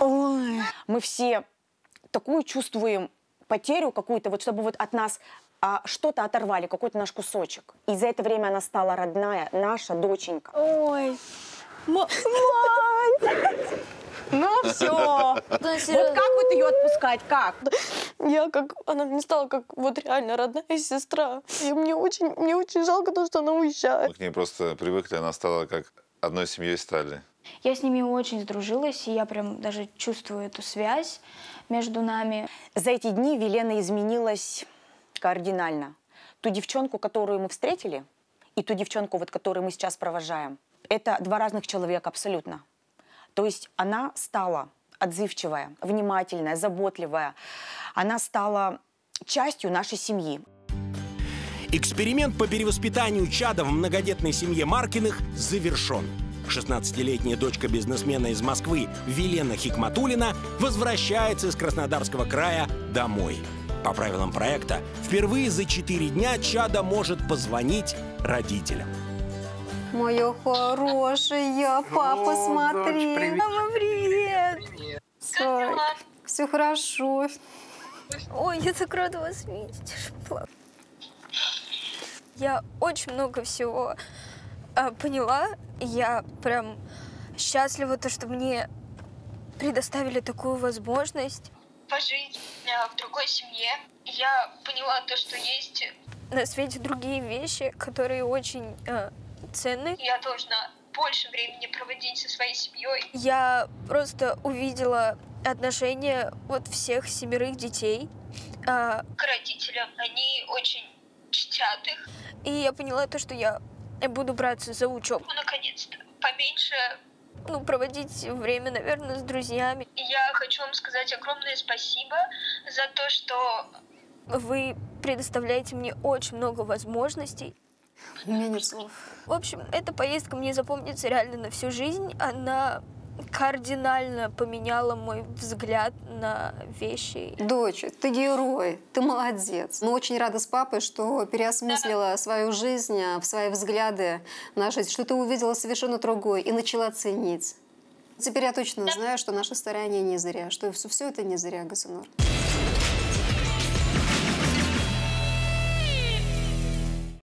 Speaker 8: Ой. Мы все такую чувствуем потерю какую-то, вот чтобы вот от нас а, что-то оторвали, какой-то наш кусочек. И за это время она стала родная, наша доченька.
Speaker 9: Ой.
Speaker 8: Мать! Ну все. <laughs> Вот как вот ее отпускать? Как?
Speaker 9: Я как, она мне стала как вот реально родная сестра. И мне очень, мне очень жалко то, что она уезжает.
Speaker 10: Мы к ней просто привыкли, она стала как одной семьей стали.
Speaker 4: Я с ними очень сдружилась, и я прям даже чувствую эту связь между нами.
Speaker 8: За эти дни Велена изменилась кардинально. Ту девчонку, которую мы встретили, и ту девчонку, вот, которую мы сейчас провожаем, это два разных человека абсолютно. То есть она стала отзывчивая, внимательная, заботливая. Она стала частью нашей семьи.
Speaker 1: Эксперимент по перевоспитанию чада в многодетной семье Маркиных завершен. 16-летняя дочка бизнесмена из Москвы Велена Хикматулина возвращается из Краснодарского края домой. По правилам проекта, впервые за 4 дня чада может позвонить родителям.
Speaker 2: Моя хорошая, папа, смотри.
Speaker 4: Мама, привет!
Speaker 2: Все хорошо.
Speaker 4: Ой, я так рада вас видеть. Я очень много всего а, поняла. Я прям счастлива, то, что мне предоставили такую возможность.
Speaker 14: Пожить э, в другой семье. Я поняла то, что есть.
Speaker 4: На свете другие вещи, которые очень э, ценны.
Speaker 14: Я должна больше времени проводить со своей семьей.
Speaker 4: Я просто увидела отношения вот всех семерых детей. а,
Speaker 14: К родителям они очень чтят их.
Speaker 4: и я поняла то, что я буду браться за учебу.
Speaker 14: Ну, наконец-то. Поменьше.
Speaker 4: Ну, проводить время, наверное, с друзьями.
Speaker 14: Я хочу вам сказать огромное спасибо за то, что
Speaker 4: Вы предоставляете мне очень много возможностей.
Speaker 2: У меня нет слов.
Speaker 4: В общем, эта поездка мне запомнится реально на всю жизнь. Она кардинально поменяла мой взгляд на вещи.
Speaker 2: Дочь, ты герой, ты молодец. Мы очень рады с папой, что переосмыслила свою жизнь, а, свои взгляды на жизнь, что ты увидела совершенно другой и начала ценить. Теперь я точно знаю, что наше старание не зря, что все это не зря, Гасанур.